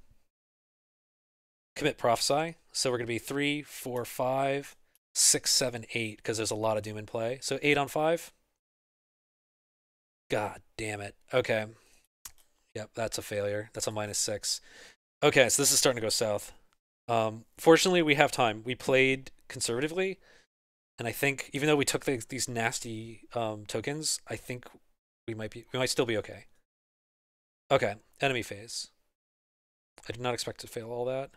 Commit Prophesy. So we're going to be three, four, five, six, seven, eight, because there's a lot of Doom in play. So eight on five. God damn it. Okay. Yep, that's a failure. That's a minus six. Okay, so this is starting to go south. Um, fortunately, we have time. We played conservatively, and I think even though we took the, these nasty um, tokens, I think we might be we might still be okay. Okay, enemy phase. I did not expect to fail all that.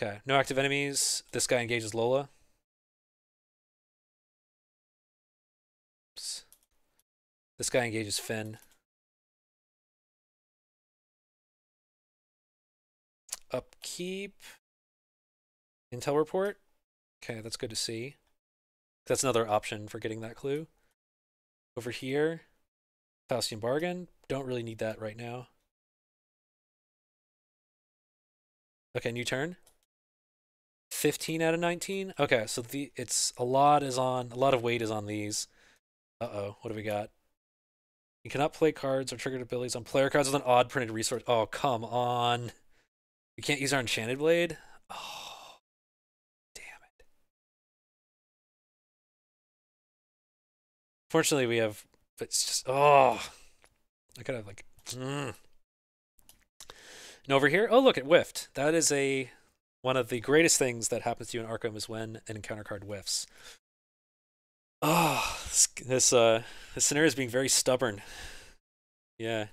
Okay, no active enemies. This guy engages Lola. Oops. This guy engages Finn. Upkeep. Intel report. Okay, that's good to see. That's another option for getting that clue. Over here, Faustian Bargain. Don't really need that right now. Okay, new turn. 15 out of 19. Okay, so the it's a lot is on a lot of weight is on these. Uh-oh, what do we got? You cannot play cards or trigger abilities on player cards with an odd printed resource. Oh, come on. We can't use our enchanted blade? Oh. Fortunately, we have but it's just oh I could have like mm. and over here, oh look, it whiffed. That is a one of the greatest things that happens to you in Arkham is when an encounter card whiffs. Oh, this, this uh this scenario is being very stubborn. Yeah.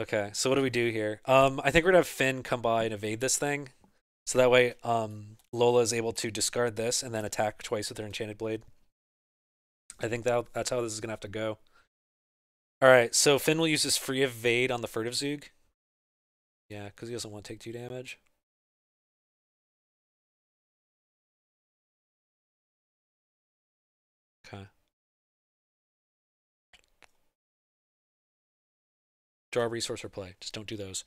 Okay, so what do we do here? Um, I think we're gonna have Finn come by and evade this thing, so that way um Lola is able to discard this and then attack twice with her enchanted blade. I think that that's how this is gonna have to go. All right, so Finn will use his free evade on the furtive Zoog. Yeah, because he doesn't want to take two damage. Okay. Draw resource or play. Just don't do those.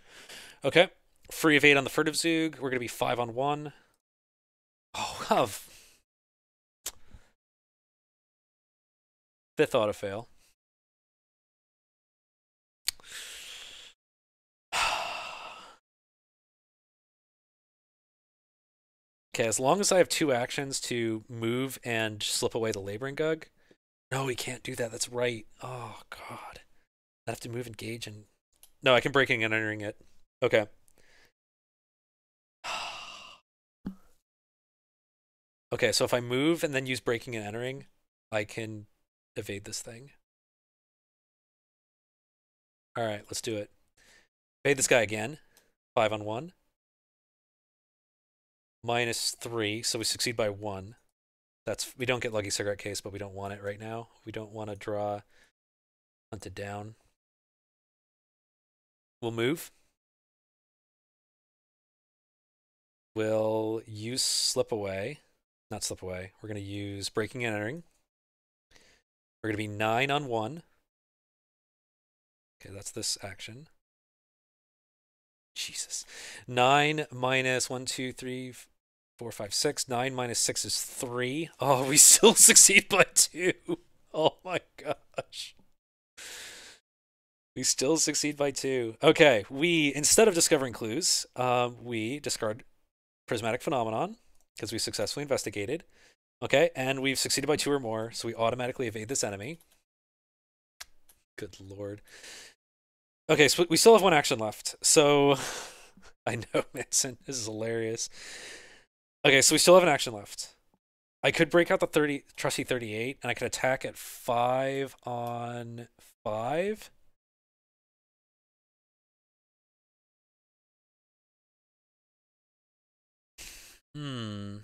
Okay. Free evade on the furtive Zoog. We're going to be five on one. Oh, fifth auto fail. Okay, as long as I have two actions to move and slip away the laboring gug. No, he can't do that. That's right. Oh god. I have to move engage and No, I can breaking and entering it. Okay. okay, so if I move and then use breaking and entering, I can evade this thing. Alright, let's do it. Evade this guy again. Five on one minus three, so we succeed by one. That's we don't get lucky cigarette case, but we don't want it right now. We don't want to draw hunted down. We'll move. We'll use slip away. Not slip away. We're going to use breaking and entering. We're going to be 9 on 1. Okay, that's this action. Jesus. 9 minus 1, 2, 3, 4, 5, 6. 9 minus 6 is 3. Oh, we still succeed by 2. Oh my gosh. We still succeed by 2. Okay, we, instead of discovering clues, um, we discard prismatic phenomenon because we successfully investigated. Okay, and we've succeeded by 2 or more, so we automatically evade this enemy. Good lord. Okay, so we still have one action left. So I know, Manson. This is hilarious. Okay, so we still have an action left. I could break out the 30 trusty 38 and I could attack at 5 on 5. Hmm.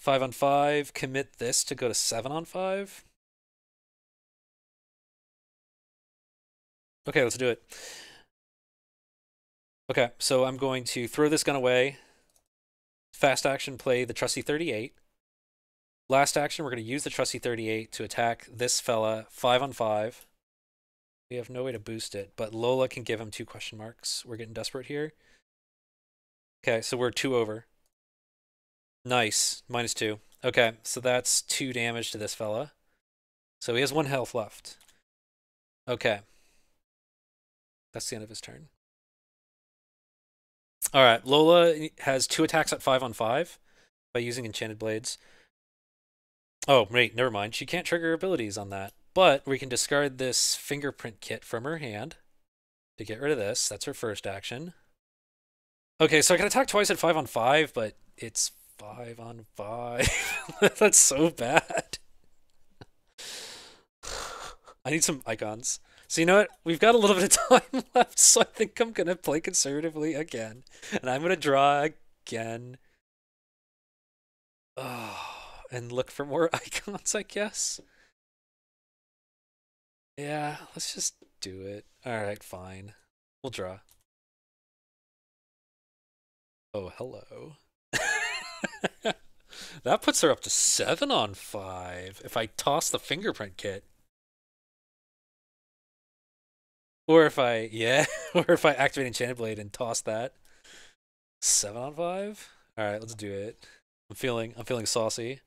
5 on 5, commit this to go to 7 on 5. Okay, let's do it. Okay, so I'm going to throw this gun away. Fast action, play the trusty 38. Last action, we're going to use the trusty 38 to attack this fella 5 on 5. We have no way to boost it, but Lola can give him two question marks. We're getting desperate here. Okay, so we're two over. Nice, minus two. Okay, so that's two damage to this fella. So he has one health left. Okay. That's the end of his turn. All right, Lola has two attacks at five on five by using Enchanted Blades. Oh, wait, never mind. She can't trigger abilities on that. But we can discard this fingerprint kit from her hand to get rid of this. That's her first action. Okay, so I can attack twice at five on five, but it's five on five. That's so bad. I need some icons. So you know what? We've got a little bit of time left, so I think I'm gonna play conservatively again, and I'm gonna draw again. Oh, and look for more icons, I guess. Yeah, let's just do it. All right, fine. We'll draw. Oh, hello. That puts her up to seven on five. If I toss the fingerprint kit. Or if I, yeah, or if I activate Enchanted Blade and toss that. Seven on five? Alright, let's do it. I'm feeling, I'm feeling saucy.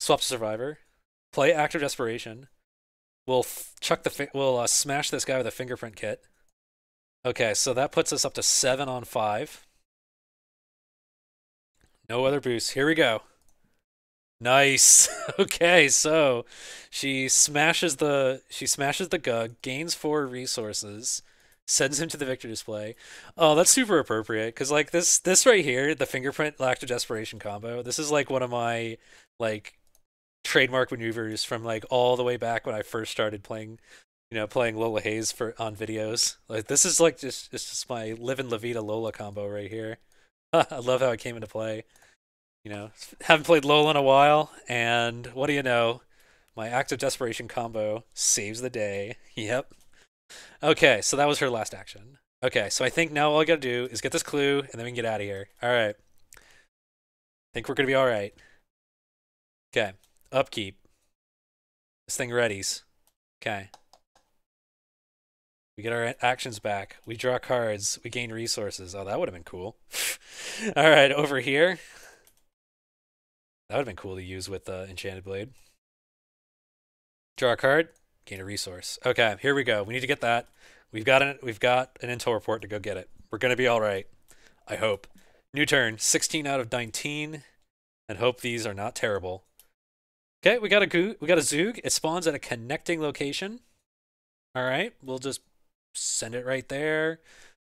Swap to Survivor. Play Act of Desperation. We'll chuck the, we'll uh, smash this guy with a fingerprint kit. Okay, so that puts us up to seven on five. No other boosts. Here we go. Nice. okay, so she smashes the she smashes the gug, gains four resources, sends him to the victor display. Oh, that's super appropriate because like this this right here, the fingerprint act of desperation combo. This is like one of my like trademark maneuvers from like all the way back when I first started playing, you know, playing Lola Hayes for on videos. Like this is like just it's just my live in La Vida Lola combo right here. I love how it came into play. You know, haven't played Lola in a while, and what do you know? My act of desperation combo saves the day. Yep. Okay, so that was her last action. Okay, so I think now all I gotta do is get this clue, and then we can get out of here. All right. Think we're gonna be all right. Okay, upkeep. This thing readies. Okay. We get our actions back. We draw cards. We gain resources. Oh, that would have been cool. all right, over here. That would have been cool to use with the uh, Enchanted Blade. Draw a card, gain a resource. Okay, here we go. We need to get that. We've got an we've got an intel report to go get it. We're gonna be all right. I hope. New turn, 16 out of 19, and hope these are not terrible. Okay, we got a goo we got a Zoog. It spawns at a connecting location. All right, we'll just send it right there.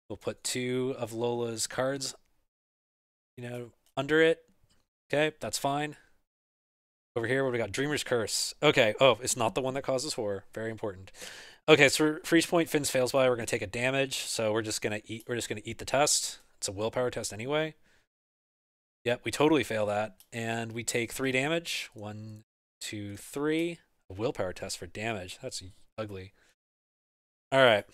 We'll put two of Lola's cards, you know, under it. Okay, that's fine. Over here, what we got? Dreamer's Curse. Okay, oh, it's not the one that causes horror. Very important. Okay, so each point Finn's fails by, we're gonna take a damage. So we're just gonna eat. We're just gonna eat the test. It's a willpower test anyway. Yep, we totally fail that, and we take three damage. One, two, three. A willpower test for damage. That's ugly. All right,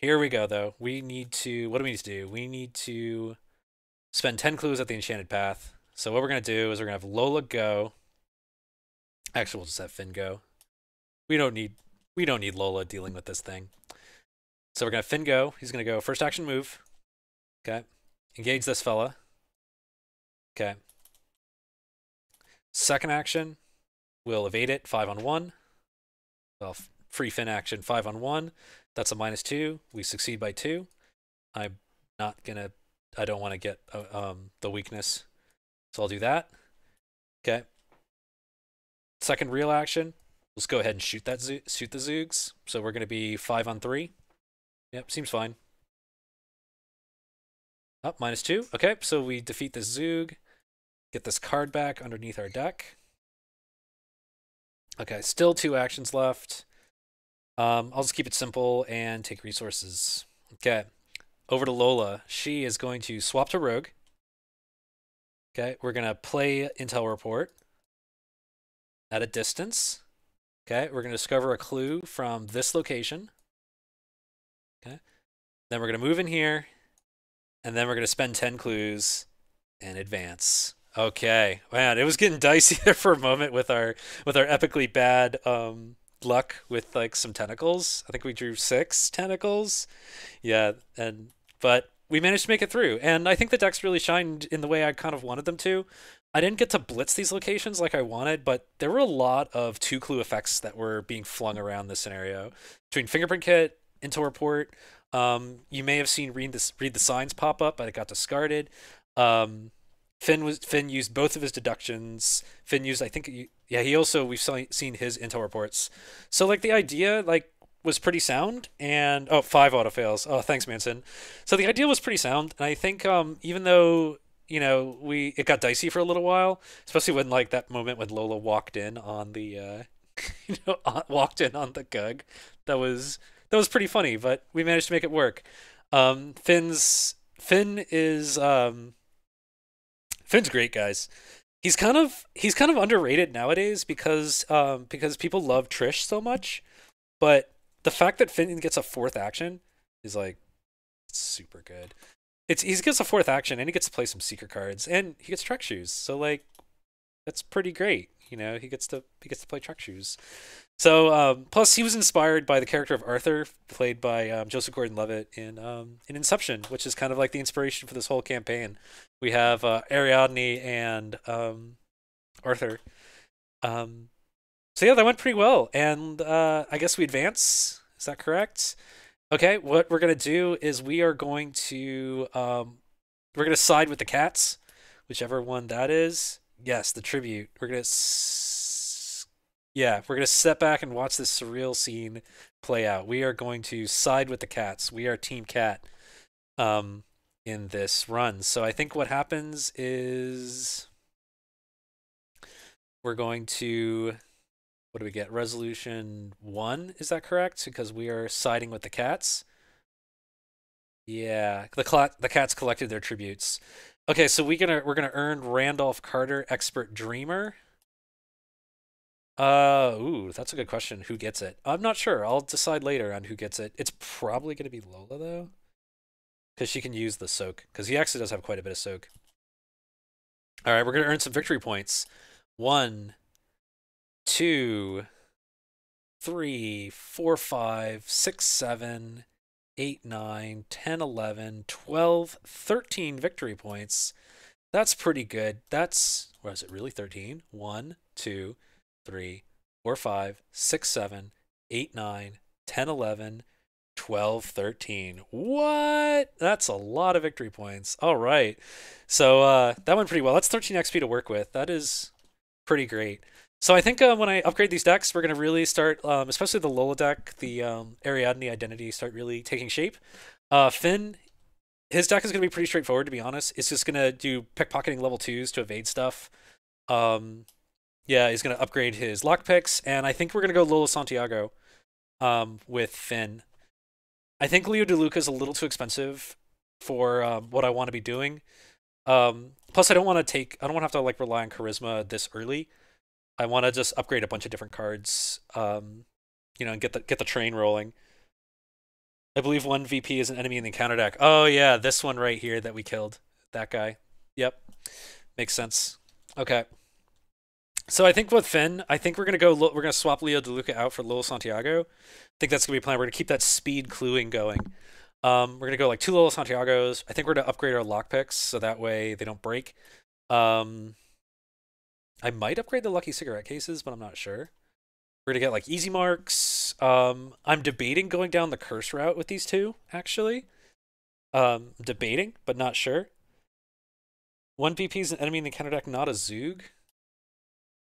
here we go though. We need to. What do we need to do? We need to spend ten clues at the enchanted path. So what we're gonna do is we're gonna have Lola go. Actually, we'll just have Finn go. We don't need we don't need Lola dealing with this thing. So we're gonna Finn go. He's gonna go first action move. Okay. Engage this fella. Okay. Second action, we'll evade it five on one. Well, free Finn action five on one. That's a minus two. We succeed by two. I'm not gonna. I don't want to get uh, um, the weakness, so I'll do that. Okay. Second real action. Let's go ahead and shoot that zo- shoot the Zoogs. So we're gonna be five on three. Yep, seems fine. Up oh, minus two. Okay, so we defeat the Zoog. Get this card back underneath our deck. Okay, still two actions left. Um, I'll just keep it simple and take resources. Okay, over to Lola. She is going to swap to Rogue. Okay, we're going to play Intel Report at a distance. Okay, we're going to discover a clue from this location. Okay, then we're going to move in here, and then we're going to spend 10 clues and advance. Okay, man, it was getting dicey there for a moment with our with our epically bad um, luck with like some tentacles. I think we drew six tentacles. Yeah, and but we managed to make it through, and I think the decks really shined in the way I kind of wanted them to. I didn't get to blitz these locations like I wanted, but there were a lot of two clue effects that were being flung around this scenario between fingerprint kit, intel report. Um, you may have seen read the read the signs pop up, but it got discarded. Um, Finn was Finn used both of his deductions. Finn used, I think, yeah, he also we've seen his intel reports. So like the idea like was pretty sound, and oh, five auto fails. Oh, thanks, Manson. So the idea was pretty sound, and I think um, even though you know we it got dicey for a little while, especially when like that moment when Lola walked in on the uh, you know walked in on the Gug, that was that was pretty funny, but we managed to make it work. Um, Finn's Finn is um, Finn's great, guys. He's kind of he's kind of underrated nowadays because um because people love Trish so much, but the fact that Finn gets a fourth action is like super good. It's he gets a fourth action and he gets to play some secret cards and he gets track shoes. So like that's pretty great. You know, he gets to he gets to play track shoes. So um, plus he was inspired by the character of Arthur, played by um, Joseph Gordon-Levitt in um, in Inception, which is kind of like the inspiration for this whole campaign. We have uh, Ariadne and um, Arthur. Um, so yeah, that went pretty well, and uh, I guess we advance. Is that correct? Okay, what we're gonna do is we are going to um, we're gonna side with the cats, whichever one that is. Yes, the tribute. We're gonna. S- yeah, we're to step back and watch this surreal scene play out. We are going to side with the cats. We are Team Cat um, in this run. So I think what happens is we're going to. What do we get? Resolution one, is that correct? Because we are siding with the cats. Yeah, the cl- the cats collected their tributes. Okay, so we're gonna we're gonna earn Randolph Carter Expert Dreamer. Uh, ooh, that's a good question. Who gets it? I'm not sure. I'll decide later on who gets it. It's probably going to be Lola though, because she can use the soak. Because he actually does have quite a bit of soak. All right, we're going to earn some victory points. One, two, three, four, five, six, seven, eight, nine, ten, eleven, twelve, thirteen victory points. That's pretty good. That's, was it really 13? One, two three, four, five, six, seven, eight, nine, 10, 11, 12, 13. What? That's a lot of victory points. All right. So uh, that went pretty well. That's 13 XP to work with. That is pretty great. So I think uh, when I upgrade these decks, we're going to really start, um, especially the Lola deck, the um, Ariadne identity start really taking shape. Uh, Finn, his deck is going to be pretty straightforward, to be honest. It's just going to do pickpocketing level twos to evade stuff. Um, yeah, he's going to upgrade his lockpicks, and I think we're going to go Lola Santiago um, with Finn. I think Leo DeLuca is a little too expensive for um, what I want to be doing. Um, plus, I don't want to take, I don't want to have to like rely on charisma this early. I want to just upgrade a bunch of different cards, um, you know, and get the get the train rolling. I believe one VP is an enemy in the encounter deck. Oh yeah, this one right here that we killed. That guy. Yep. Makes sense. Okay. So I think with Finn, I think we're gonna go. We're gonna swap Leo DeLuca out for Lola Santiago. I think that's gonna be a plan. We're gonna keep that speed cluing going. Um, we're gonna go like two Lola Santiagos. I think we're gonna upgrade our lockpicks so that way they don't break. Um, I might upgrade the lucky cigarette cases, but I'm not sure. We're gonna get like easy marks. Um, I'm debating going down the curse route with these two, actually. Um, debating, but not sure. One VP is an enemy in the encounter deck, not a Zoog.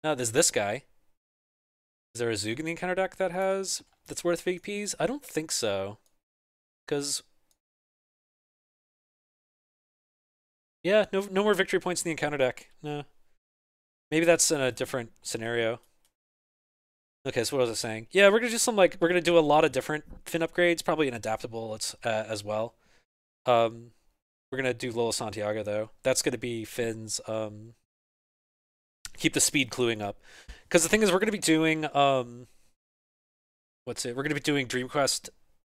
No, there's this guy. Is there a Zoog in the encounter deck that has that's worth VPs? I don't think so. Cause Yeah, no no more victory points in the encounter deck. No. Maybe that's in a different scenario. Okay, so what was I saying? Yeah, we're gonna do some like we're gonna do a lot of different Finn upgrades, probably an adaptable uh, as well. Um, we're gonna do Lola Santiago though. That's gonna be Finn's. um. Keep the speed cluing up, because the thing is, we're gonna be doing um. What's it? We're gonna be doing Dream Quest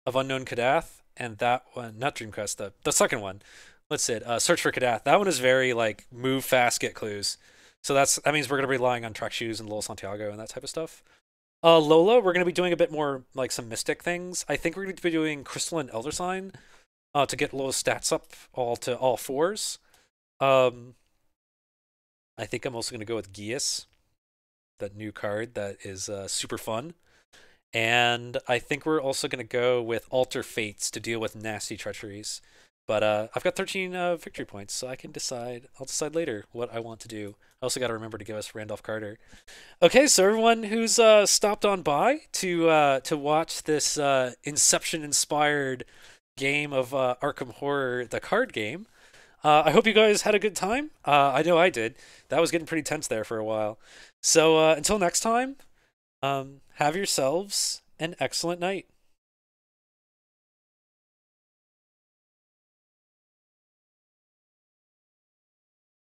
of Unknown Kadath, and that one, not Dream Quest, the the second one. What's it? Uh, Search for Kadath. That one is very like move fast, get clues. So that's that means we're gonna be relying on track shoes and Lola Santiago and that type of stuff. Uh, Lola, we're gonna be doing a bit more like some mystic things. I think we're gonna be doing Crystalline Elder Sign, uh, to get Lola's stats up all to all fours. Um, I think I'm also gonna go with Geas, that new card that is uh, super fun. And I think we're also gonna go with Alter Fates to deal with nasty treacheries. But uh, I've got 13 uh, victory points, so I can decide. I'll decide later what I want to do. I also got to remember to give us Randolph Carter. Okay, so everyone who's uh, stopped on by to uh, to watch this uh, Inception-inspired game of uh, Arkham Horror, the card game. I hope you guys had a good time. I know I did. That was getting pretty tense there for a while. So until next time, um, have yourselves an excellent night.